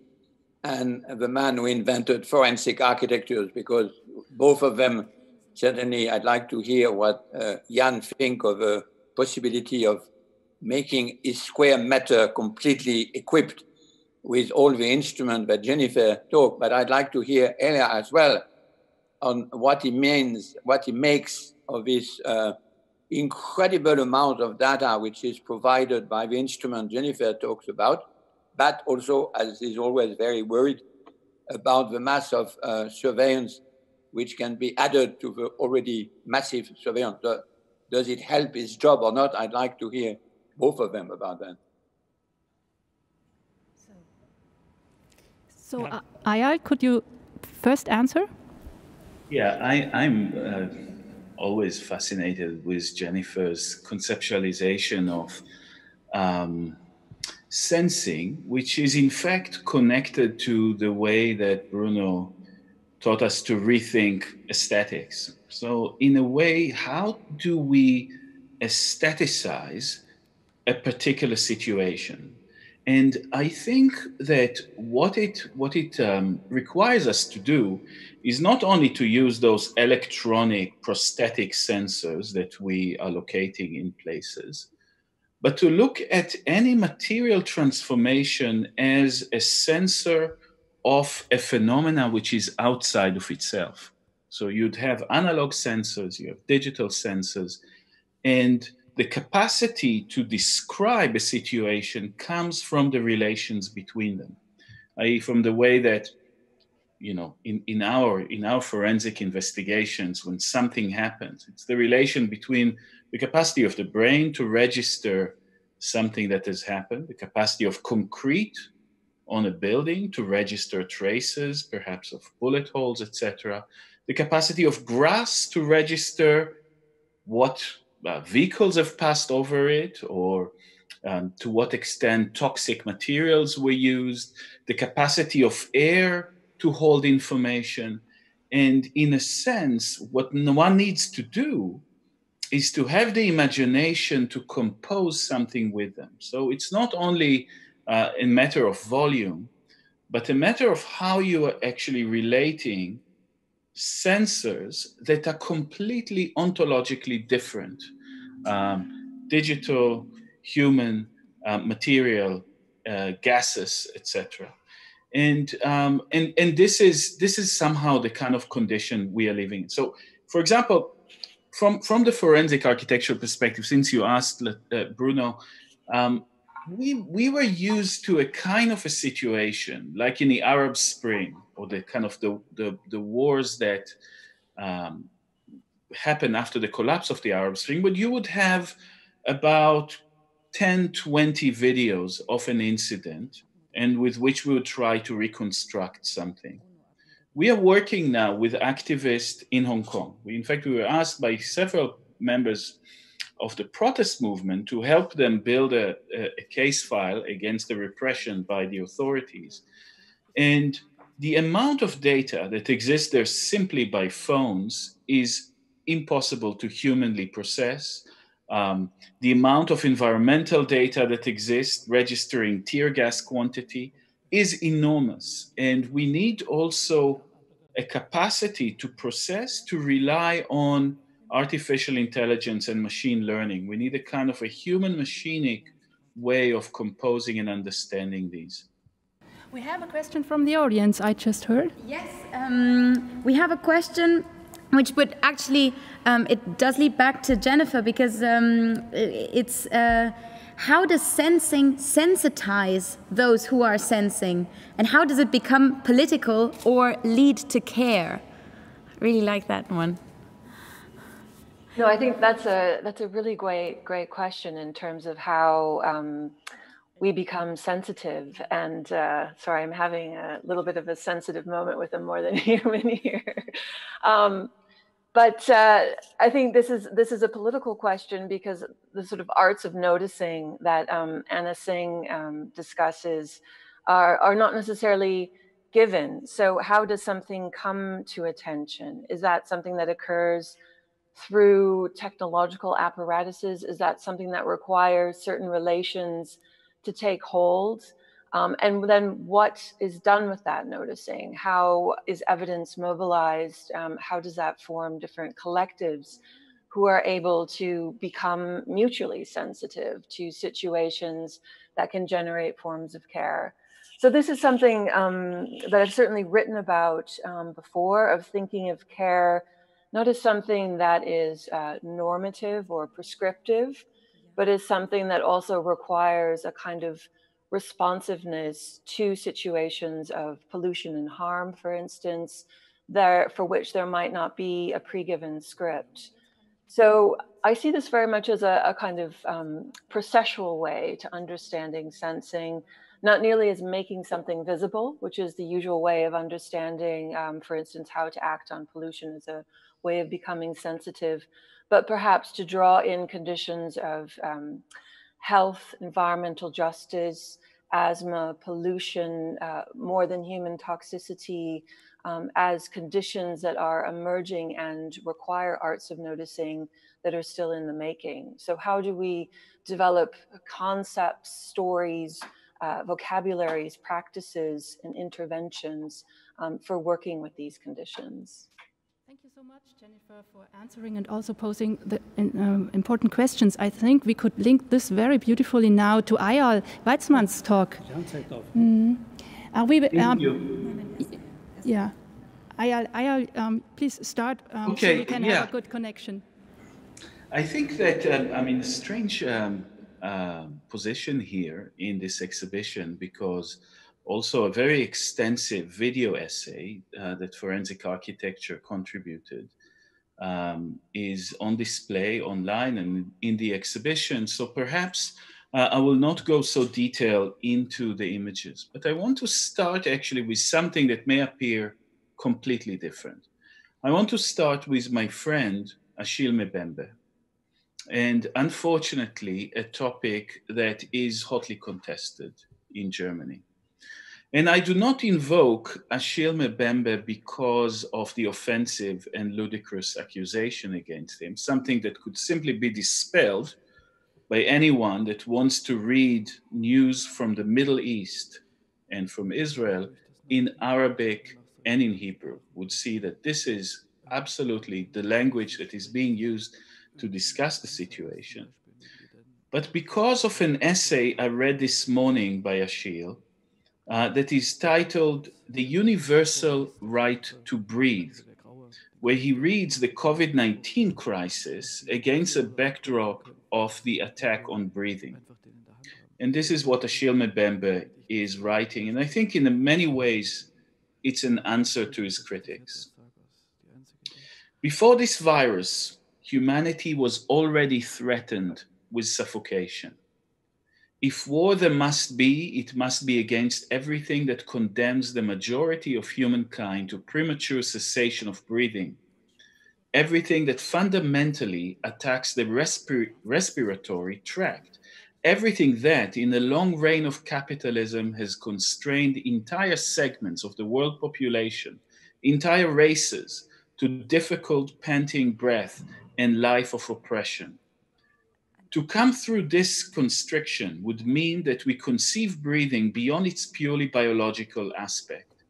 and the man who invented forensic architectures, because both of them, certainly I'd like to hear what uh, Jan think of the possibility of making his square matter completely equipped with all the instruments that Jennifer talked, but I'd like to hear Eyal as well on what he means, what he makes of this uh, incredible amount of data which is provided by the instrument Jennifer talks about but also, as is always very worried about the mass of uh, surveillance which can be added to the already massive surveillance. Does it help his job or not? I'd like to hear both of them about that. So, uh, Eyal, could you first answer? Yeah, I, am uh, always fascinated with Jennifer's conceptualization of um, sensing, which is in fact connected to the way that Bruno taught us to rethink aesthetics. So, in a way, how do we aestheticize a particular situation? And I think that what it what it um, requires us to do is not only to use those electronic prosthetic sensors that we are locating in places, but to look at any material transformation as a sensor of a phenomena which is outside of itself. So you'd have analog sensors, you have digital sensors, and the capacity to describe a situation comes from the relations between them, i.e., from the way that you know in, in our in our forensic investigations when something happens it's the relation between the capacity of the brain to register something that has happened, the capacity of concrete on a building to register traces, perhaps of bullet holes, etc., the capacity of grass to register what uh, vehicles have passed over it or um, to what extent toxic materials were used, the capacity of air to hold information. And in a sense, what one needs to do is to have the imagination to compose something with them. So it's not only uh, a matter of volume, but a matter of how you are actually relating sensors that are completely ontologically different um, digital, human, uh, material, uh, gases, etc. And, um, and, and this, is, this is somehow the kind of condition we are living in. So, for example, from from the forensic architectural perspective, since you asked uh, Bruno, um, we we were used to a kind of a situation like in the Arab Spring or the kind of the the, the wars that um, happened after the collapse of the Arab Spring, but you would have about 10, 20 videos of an incident and with which we would try to reconstruct something we are working now with activists in Hong Kong. We, in fact, we were asked by several members of the protest movement to help them build a, a, case file against the repression by the authorities. And the amount of data that exists there simply by phones is impossible to humanly process. Um, the amount of environmental data that exists, registering tear gas quantity, is enormous. And we need also a capacity to process, to rely on artificial intelligence and machine learning. We need a kind of a human machinic way of composing and understanding these. We have a question from the audience, I just heard. Yes, um, we have a question which would actually, um, it does lead back to Jennifer because um, it's uh, how does sensing sensitize those who are sensing? And how does it become political or lead to care? I really like that one. No, I think that's a that's a really great great question in terms of how um, we become sensitive. And uh, sorry, I'm having a little bit of a sensitive moment with a more than human here. Um, but uh, I think this is this is a political question because the sort of arts of noticing that um, Anna Tsing um, discusses are are not necessarily given. So how does something come to attention? Is that something that occurs through technological apparatuses? Is that something that requires certain relations to take hold? Um, and then what is done with that noticing? How is evidence mobilized? Um, how does that form different collectives who are able to become mutually sensitive to situations that can generate forms of care? So this is something um, that I've certainly written about um, before of thinking of care not as something that is uh, normative or prescriptive, but as something that also requires a kind of responsiveness to situations of pollution and harm, for instance, there for which there might not be a pre-given script. So I see this very much as a, a kind of um, processual way to understanding sensing, not nearly as making something visible, which is the usual way of understanding, um, for instance, how to act on pollution as a way of becoming sensitive, but perhaps to draw in conditions of um, health, environmental justice, asthma, pollution, uh, more than human toxicity, um, as conditions that are emerging and require arts of noticing that are still in the making. So, how do we develop concepts, stories, uh, vocabularies, practices, and interventions um, for working with these conditions? Thank you so much, Jennifer, for answering and also posing the uh, important questions. I think we could link this very beautifully now to Eyal Weizman's talk. Mm. Uh, we, um, yeah. Eyal, Eyal um, please start um, okay, so we can yeah. have a good connection. I think that, um, I mean, a strange um, uh, position here in this exhibition because also a very extensive video essay uh, that Forensic Architecture contributed um, is on display online and in the exhibition. So perhaps uh, I will not go so detailed into the images, but I want to start actually with something that may appear completely different. I want to start with my friend Achille Mbembe. And unfortunately, a topic that is hotly contested in Germany. And I do not invoke Achille Mbembe because of the offensive and ludicrous accusation against him, something that could simply be dispelled by anyone that wants to read news from the Middle East and from Israel in Arabic and in Hebrew, would see that this is absolutely the language that is being used to discuss the situation. But because of an essay I read this morning by Achille, uh, that is titled The Universal Right to Breathe, where he reads the COVID 19 crisis against a backdrop of the attack on breathing. And this is what Achille Mbembe is writing. And I think in many ways, it's an answer to his critics. Before this virus, humanity was already threatened with suffocation. If war there must be, it must be against everything that condemns the majority of humankind to premature cessation of breathing, everything that fundamentally attacks the respir- respiratory tract, everything that, in the long reign of capitalism, has constrained entire segments of the world population, entire races, to difficult panting breath and life of oppression to come through this constriction would mean that we conceive breathing beyond its purely biological aspect,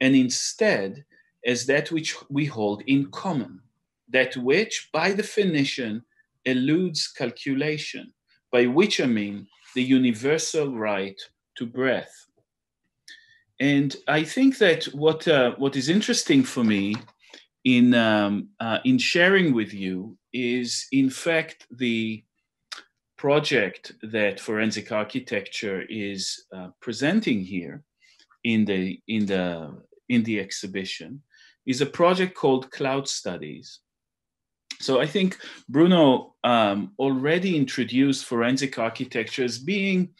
and instead as that which we hold in common, that which, by definition, eludes calculation, by which I mean the universal right to breath. And I think that what, uh, what is interesting for me in, um, uh, in sharing with you is, in fact, the project that forensic architecture is uh, presenting here in the in the in the exhibition is a project called cloud studies. So i think bruno um, already introduced forensic architecture as being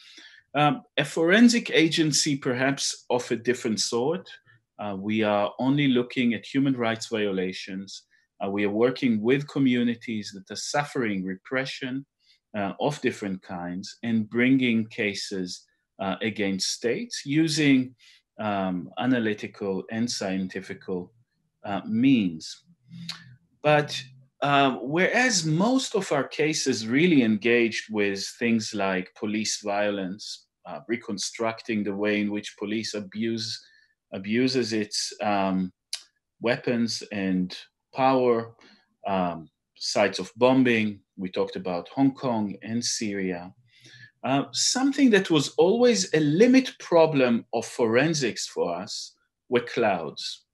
um, a forensic agency perhaps of a different sort. Uh, we are only looking at human rights violations. Uh, we are working with communities that are suffering repression uh, of different kinds and bringing cases uh, against states using um, analytical and scientific uh, means. But uh, whereas most of our cases really engaged with things like police violence, uh, reconstructing the way in which police abuse abuses its um, weapons and power, um, sites of bombing. We talked about Hong Kong and Syria. Uh, something that was always a limit problem of forensics for us were clouds.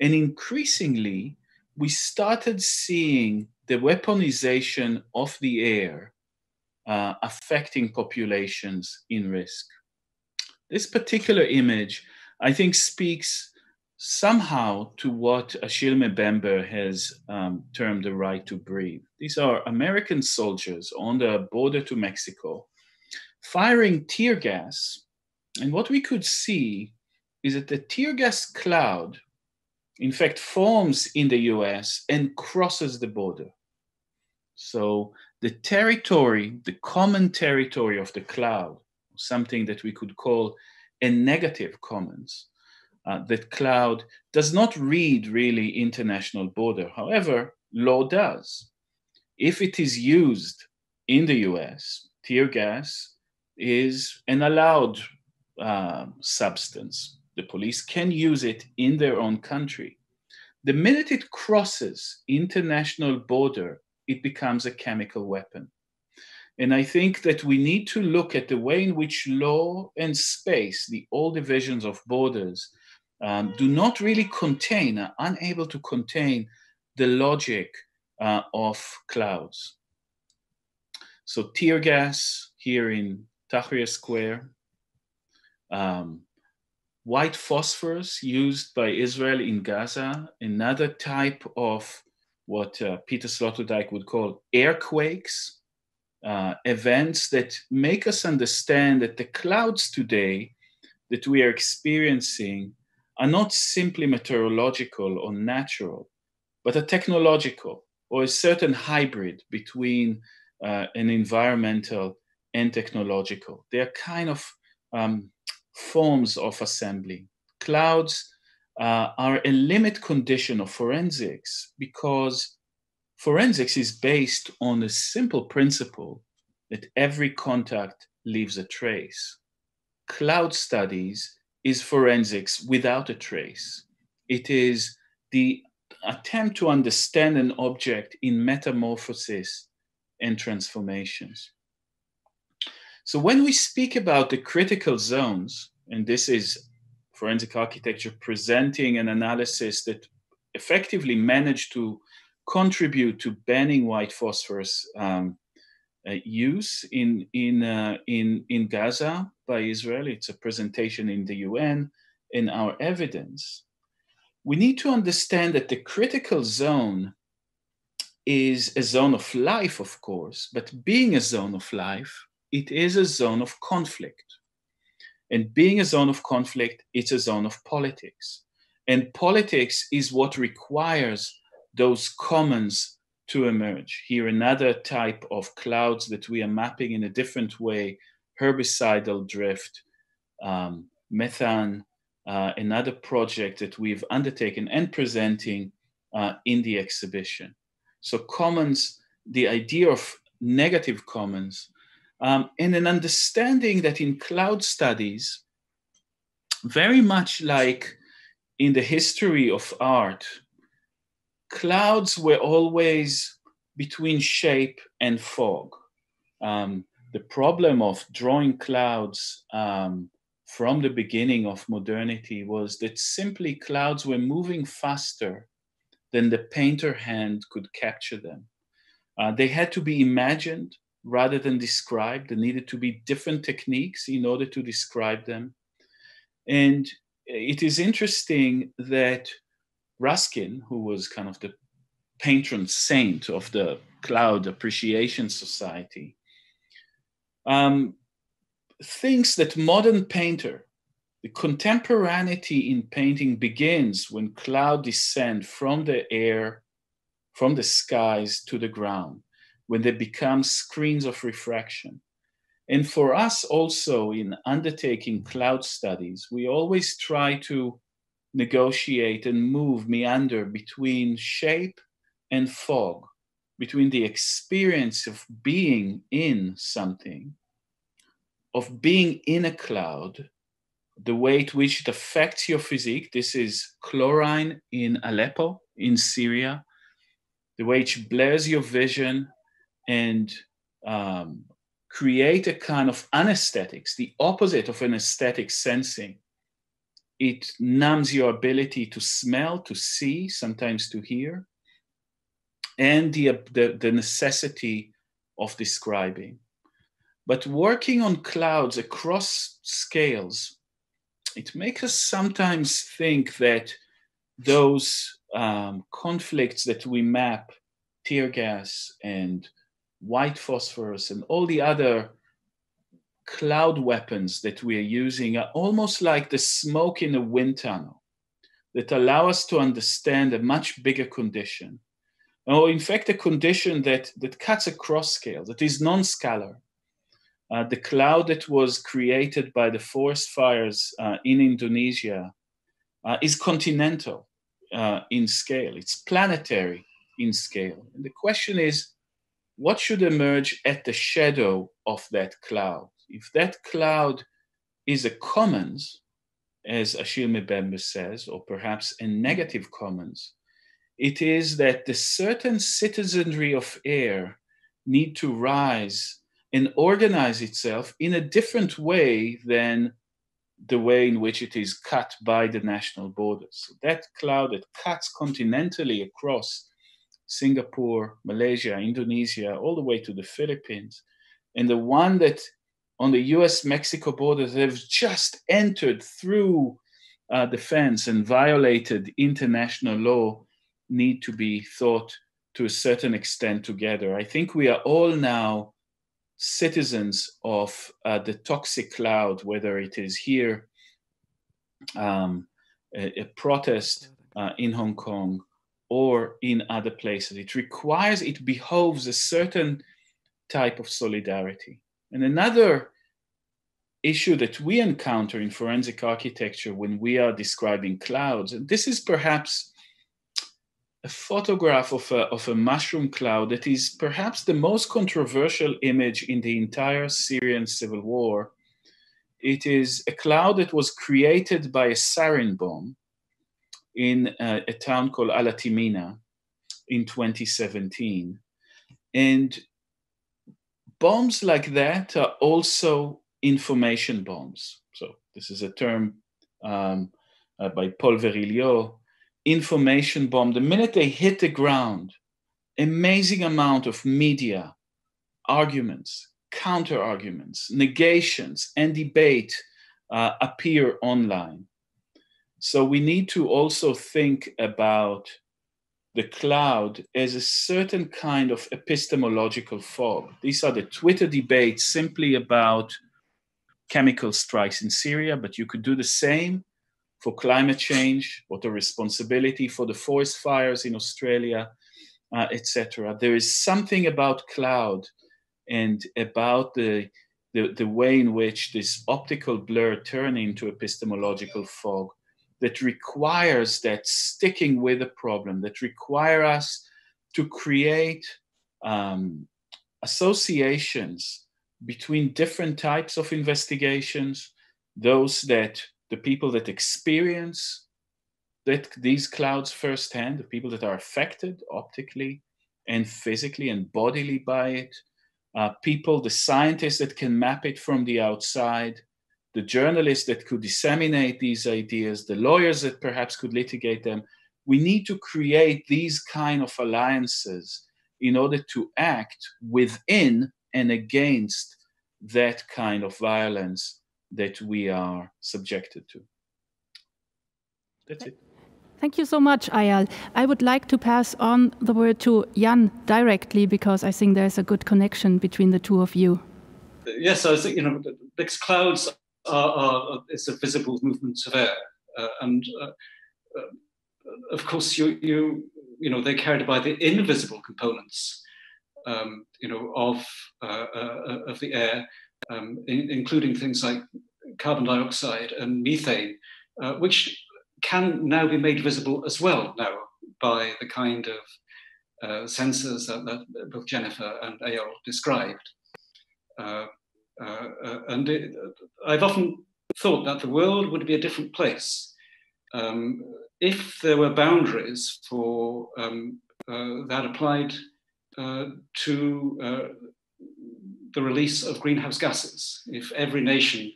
And increasingly, we started seeing the weaponization of the air uh, affecting populations in risk. This particular image, I think, speaks somehow to what Achille Mbembe has um, termed the right to breathe. These are American soldiers on the border to Mexico firing tear gas. And what we could see is that the tear gas cloud, in fact, forms in the US and crosses the border. So the territory, the common territory of the cloud, something that we could call a negative commons, uh, that cloud does not read really international border. However, law does. If it is used in the US, tear gas is an allowed uh, substance. The police can use it in their own country. The minute it crosses international border, it becomes a chemical weapon. And I think that we need to look at the way in which law and space, the old divisions of borders, um, do not really contain, are unable to contain the logic uh, of clouds. So tear gas here in Tahrir Square, um, white phosphorus used by Israel in Gaza, another type of what uh, Peter Sloterdijk would call airquakes, uh, events that make us understand that the clouds today that we are experiencing are not simply meteorological or natural, but are technological or a certain hybrid between uh, an environmental and technological. They are kind of um, forms of assembly. Clouds uh, are a limit condition of forensics because forensics is based on a simple principle that every contact leaves a trace. Cloud studies is forensics without a trace. It is the attempt to understand an object in metamorphosis and transformations. So when we speak about the critical zones, and this is forensic architecture presenting an analysis that effectively managed to contribute to banning white phosphorus um, use in in uh, in in Gaza by Israel. It's a presentation in the UN in our evidence. We need to understand that the critical zone is a zone of life, of course, but being a zone of life, it is a zone of conflict. And being a zone of conflict, it's a zone of politics. And politics is what requires those commons to emerge. Here, another type of clouds that we are mapping in a different way herbicidal drift, um, methane, uh, another project that we've undertaken and presenting uh, in the exhibition. So, commons, the idea of negative commons, um, and an understanding that in cloud studies, very much like in the history of art, clouds were always between shape and fog. Um, the problem of drawing clouds um, from the beginning of modernity was that simply clouds were moving faster than the painter hand could capture them. Uh, they had to be imagined rather than described. There needed to be different techniques in order to describe them. And it is interesting that Ruskin, who was kind of the patron saint of the Cloud Appreciation Society, um, thinks that modern painter, the contemporaneity in painting begins when cloud descend from the air, from the skies to the ground, when they become screens of refraction. And for us also in undertaking cloud studies, we always try to negotiate and move, meander between shape and fog, between the experience of being in something, of being in a cloud, the way to which it affects your physique. This is chlorine in Aleppo, in Syria, the way it blurs your vision and um, create a kind of anesthetics, the opposite of an aesthetic sensing. It numbs your ability to smell, to see, sometimes to hear, and the, the, the necessity of describing. But working on clouds across scales, it makes us sometimes think that those um, conflicts that we map, tear gas and white phosphorus and all the other cloud weapons that we are using are almost like the smoke in a wind tunnel that allow us to understand a much bigger condition. Or in fact, a condition that, that cuts across scale, that is non-scalar. Uh, the cloud that was created by the forest fires uh, in Indonesia uh, is continental uh, in scale. It's planetary in scale. And the question is, what should emerge at the shadow of that cloud? If that cloud is a commons, as Achille Mbembe says, or perhaps a negative commons, it is that the certain citizenry of air need to rise and organize itself in a different way than the way in which it is cut by the national borders. So that cloud that cuts continentally across Singapore, Malaysia, Indonesia, all the way to the Philippines. And the one that on the US Mexico border that have just entered through uh, the fence and violated international law need to be thought to a certain extent together. I think we are all now citizens of uh, the toxic cloud, whether it is here, um, a, a, protest uh, in Hong Kong, or in other places. It requires, it behoves a certain type of solidarity. And another issue that we encounter in forensic architecture when we are describing clouds, and this is perhaps a photograph of a, of a mushroom cloud that is perhaps the most controversial image in the entire Syrian civil war. It is a cloud that was created by a sarin bomb in uh, a town called Al-Lataminah in 2017. And bombs like that are also information bombs. So this is a term um, uh, by Paul Virilio, information bomb. The minute they hit the ground, amazing amount of media, arguments, counter arguments, negations, and debate uh, appear online. So we need to also think about the cloud as a certain kind of epistemological fog. These are the Twitter debates simply about chemical strikes in Syria, but you could do the same for climate change or the responsibility for the forest fires in Australia, uh, etc. There is something about cloud and about the, the, the way in which this optical blur turn into epistemological fog that requires that sticking with a problem, that require us to create um, associations between different types of investigations, those that the people that experience that these clouds firsthand, the people that are affected optically and physically and bodily by it, uh, people, the scientists that can map it from the outside, the journalists that could disseminate these ideas, the lawyers that perhaps could litigate them. We need to create these kind of alliances in order to act within and against that kind of violence that we are subjected to. That's it. Thank you so much, Eyal. I would like to pass on the word to Jan directly because I think there's a good connection between the two of you. Yes, I think, you know, because clouds are, it's a visible movement of air. Uh, and uh, uh, of course, you, you, you know, they're carried by the invisible components, um, you know, of, of the air, um, in, including things like carbon dioxide and methane, which can now be made visible as well now by the kind of uh, sensors that, that, both Jennifer and Eyal described. Uh, uh, uh, and it, I've often thought that the world would be a different place um, if there were boundaries for um, uh, that applied uh, to the release of greenhouse gases. If every nation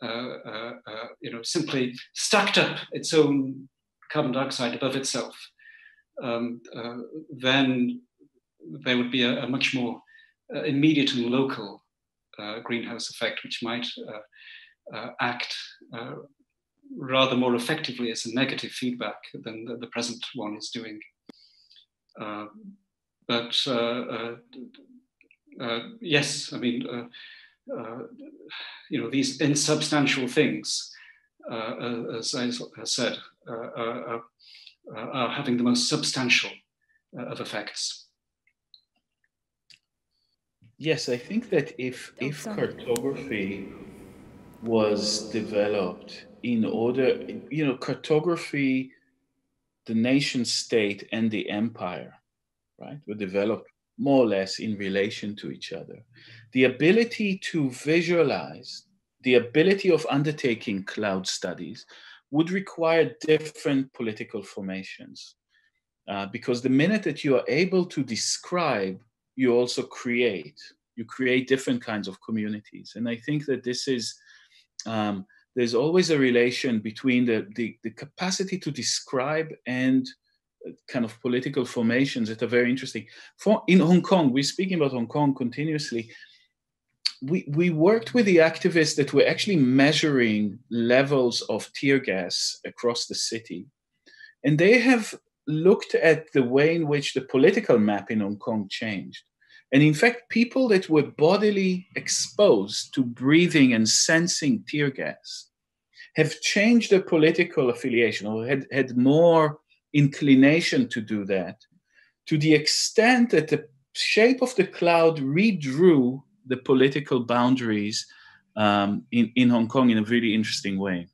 uh, uh, uh, you know, simply stacked up its own carbon dioxide above itself, um, then there would be a, a much more immediate and local greenhouse effect, which might act rather more effectively as a negative feedback than the, the present one is doing. Uh, but uh, uh, yes, I mean, uh, you know, these insubstantial things, uh, uh, as I said, are having the most substantial of effects. Yes, I think that if if cartography was developed in order, you know, cartography, the nation state and the empire, right, were developed more or less in relation to each other. The ability to visualize, the ability of undertaking cloud studies would require different political formations. Uh, because the minute that you are able to describe, you also create. You create different kinds of communities. And I think that this is, um, there's always a relation between the, the, the capacity to describe and kind of political formations that are very interesting. For in Hong Kong, we're speaking about Hong Kong continuously. We, we worked with the activists that were actually measuring levels of tear gas across the city. And they have looked at the way in which the political map in Hong Kong changed. And in fact, people that were bodily exposed to breathing and sensing tear gas have changed their political affiliation or had, had more inclination to do that to the extent that the shape of the cloud redrew the political boundaries um, in, in Hong Kong in a really interesting way.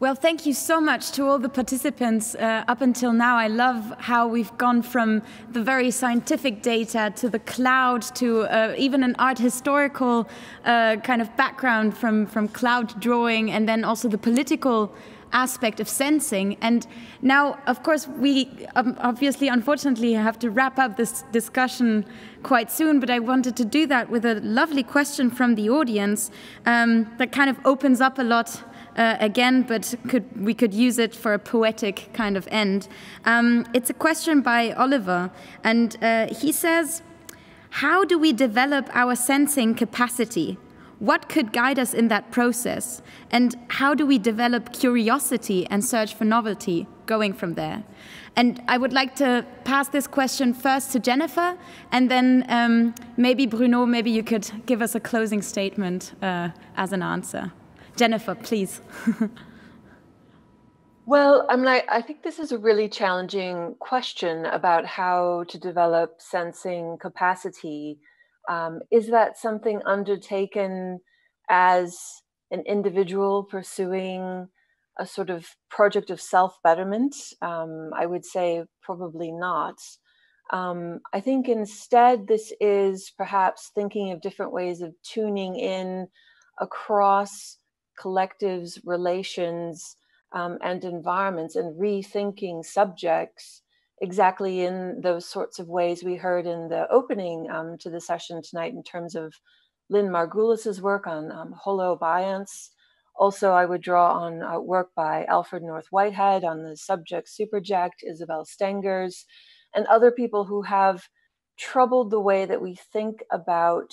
Well, thank you so much to all the participants uh, up until now. I love how we've gone from the very scientific data to the cloud to uh, even an art historical uh, kind of background from, from cloud drawing and then also the political aspect of sensing. And now, of course, we um, obviously, unfortunately, have to wrap up this discussion quite soon, but I wanted to do that with a lovely question from the audience um, that kind of opens up a lot uh, again, but could, we could use it for a poetic kind of end. Um, it's a question by Oliver, and uh, he says, How do we develop our sensing capacity? What could guide us in that process? And how do we develop curiosity and search for novelty going from there? And I would like to pass this question first to Jennifer, and then um, maybe Bruno, maybe you could give us a closing statement uh, as an answer. Jennifer, please. well, I'm like, I think this is a really challenging question about how to develop sensing capacity um, is that something undertaken as an individual pursuing a sort of project of self betterment? Um, I would say probably not. Um, I think instead, this is perhaps thinking of different ways of tuning in across collectives, relations, um, and environments and rethinking subjects exactly in those sorts of ways we heard in the opening um, to the session tonight in terms of Lynn Margulis's work on um, holobiont. Also, I would draw on uh, work by Alfred North Whitehead on the subject superject, Isabelle Stengers, and other people who have troubled the way that we think about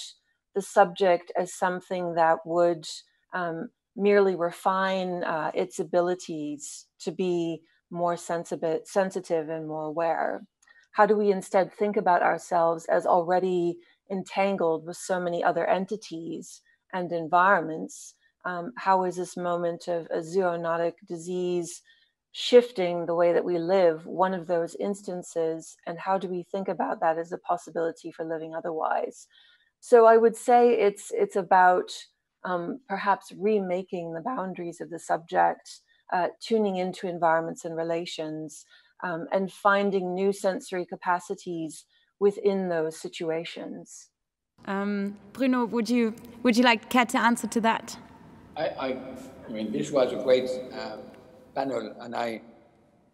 the subject as something that would um, merely refine uh, its abilities to be more sensitive sensitive and more aware? How do we instead think about ourselves as already entangled with so many other entities and environments? Um, how is this moment of a zoonotic disease shifting the way that we live one of those instances? And how do we think about that as a possibility for living otherwise? So I would say it's it's about um, perhaps remaking the boundaries of the subject, uh, tuning into environments and relations, um, and finding new sensory capacities within those situations. Um, Bruno, would you would you like care to answer to that? I, I, I mean, this was a great uh, panel, and I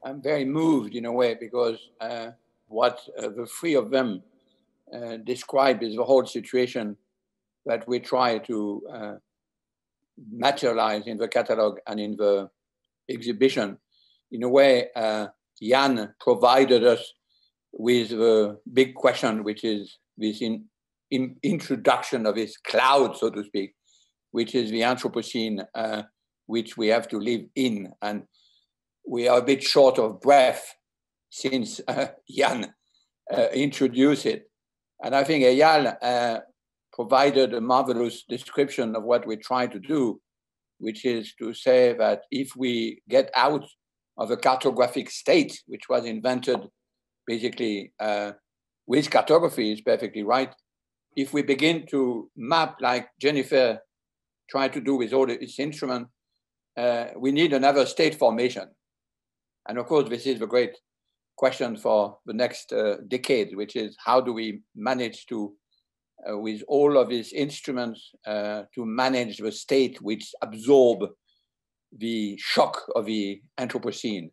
I'm very moved in a way because uh, what uh, the three of them uh, describe is the whole situation that we try to uh, materialize in the catalog and in the exhibition. In a way, uh, Jan provided us with the big question, which is this in, in introduction of this cloud, so to speak, which is the Anthropocene, uh, which we have to live in. And we are a bit short of breath since uh, Jan uh, introduced it. And I think Eyal uh, provided a marvelous description of what we try to do, which is to say that if we get out of a cartographic state, which was invented basically uh, with cartography, is perfectly right. If we begin to map like Jennifer tried to do with all its instruments, uh, we need another state formation. And of course, this is the great question for the next uh, decade, which is how do we manage to uh, with all of his instruments uh, to manage the state which absorb the shock of the Anthropocene.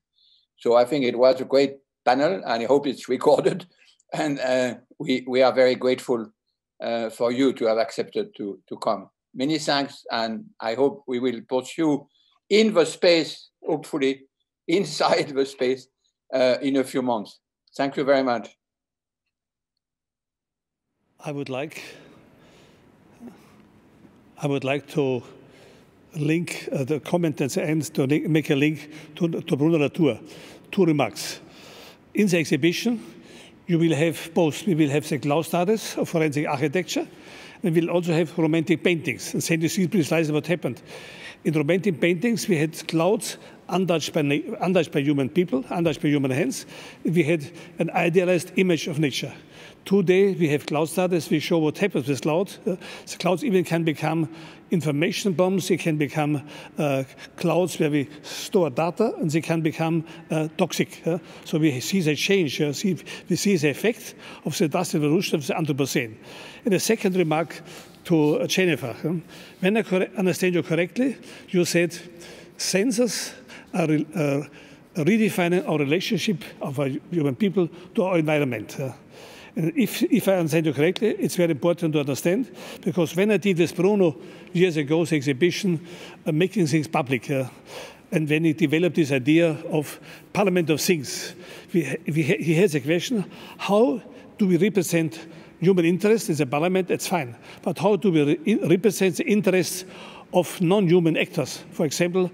So I think it was a great panel, and I hope it's recorded. And uh, we, we are very grateful uh, for you to have accepted to, to come. Many thanks, and I hope we will pursue in the space, hopefully, inside the space uh, in a few months. Thank you very much. I would like I would like to link uh, the comment at the end to make a link to, to Bruno Latour. Two remarks. In the exhibition, you will have both. We will have the cloud studies of forensic architecture, and we'll also have romantic paintings. And then you see precisely what happened. In romantic paintings, we had clouds untouched by, untouched by human people, untouched by human hands. We had an idealized image of nature. Today we have cloud studies. We show what happens with cloud. Uh, the clouds even can become information bombs. They can become uh, clouds where we store data, and they can become uh, toxic. Uh, so we see the change. Uh, see, we see the effect of the dust evolution of the Anthropocene. And a second remark to Jennifer. Um, when I understand you correctly, you said sensors are uh, redefining our relationship of our human people to our environment. Uh, if, if I understand you correctly, it's very important to understand because when I did this Bruno years ago, the exhibition, uh, making things public, uh, and when he developed this idea of Parliament of Things, we, we, he has a question, how do we represent human interests in the parliament? That's fine. But how do we re represent the interests of non-human actors? For example,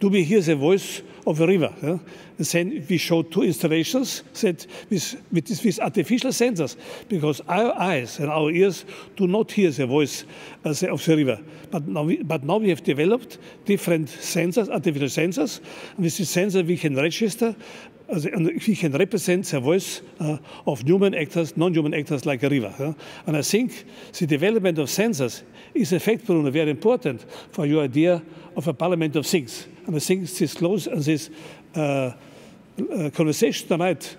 do we hear the voice of a river? Yeah? Then we showed two installations that with, with, with, artificial sensors, because our eyes and our ears do not hear the voice of the river. But now, we, but now we have developed different sensors, artificial sensors. And with this sensor, we can register and we can represent the voice uh, of human actors, non-human actors like a river. And I think the development of sensors is, in fact, Bruno, very important for your idea of a parliament of things. And I think this close and this uh, uh, conversation tonight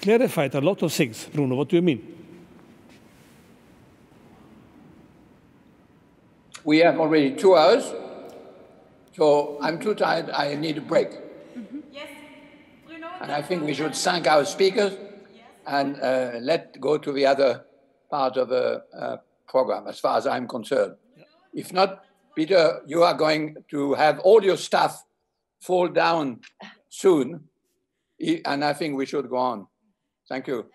clarified a lot of things. Bruno, what do you mean? We have already two hours, so I'm too tired. I need a break. Mm-hmm. Yes, Bruno. And I think we should thank our speakers yes. and uh, let go to the other part of the uh, program, as far as I'm concerned. If not, Peter, you are going to have all your stuff fall down soon, and I think we should go on. Thank you.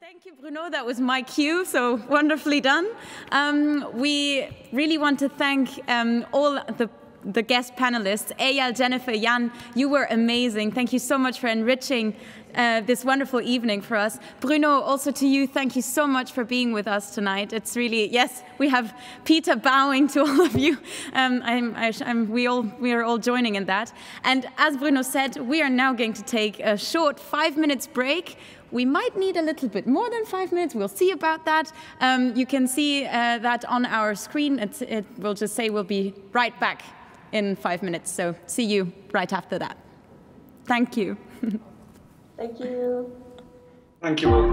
Thank you, Bruno. That was my cue, so wonderfully done. Um, we really want to thank um, all the the guest panelists, Eyal, Jennifer, Jan, you were amazing. Thank you so much for enriching uh, this wonderful evening for us. Bruno, also to you, thank you so much for being with us tonight. It's really, yes, we have Peter bowing to all of you. Um, I'm, I'm, we, all, we are all joining in that. And as Bruno said, we are now going to take a short five minutes break. We might need a little bit more than five minutes. We'll see about that. Um, you can see uh, that on our screen. It's, it will just say we'll be right back in five minutes. So see you right after that. Thank you. Thank you. Thank you all.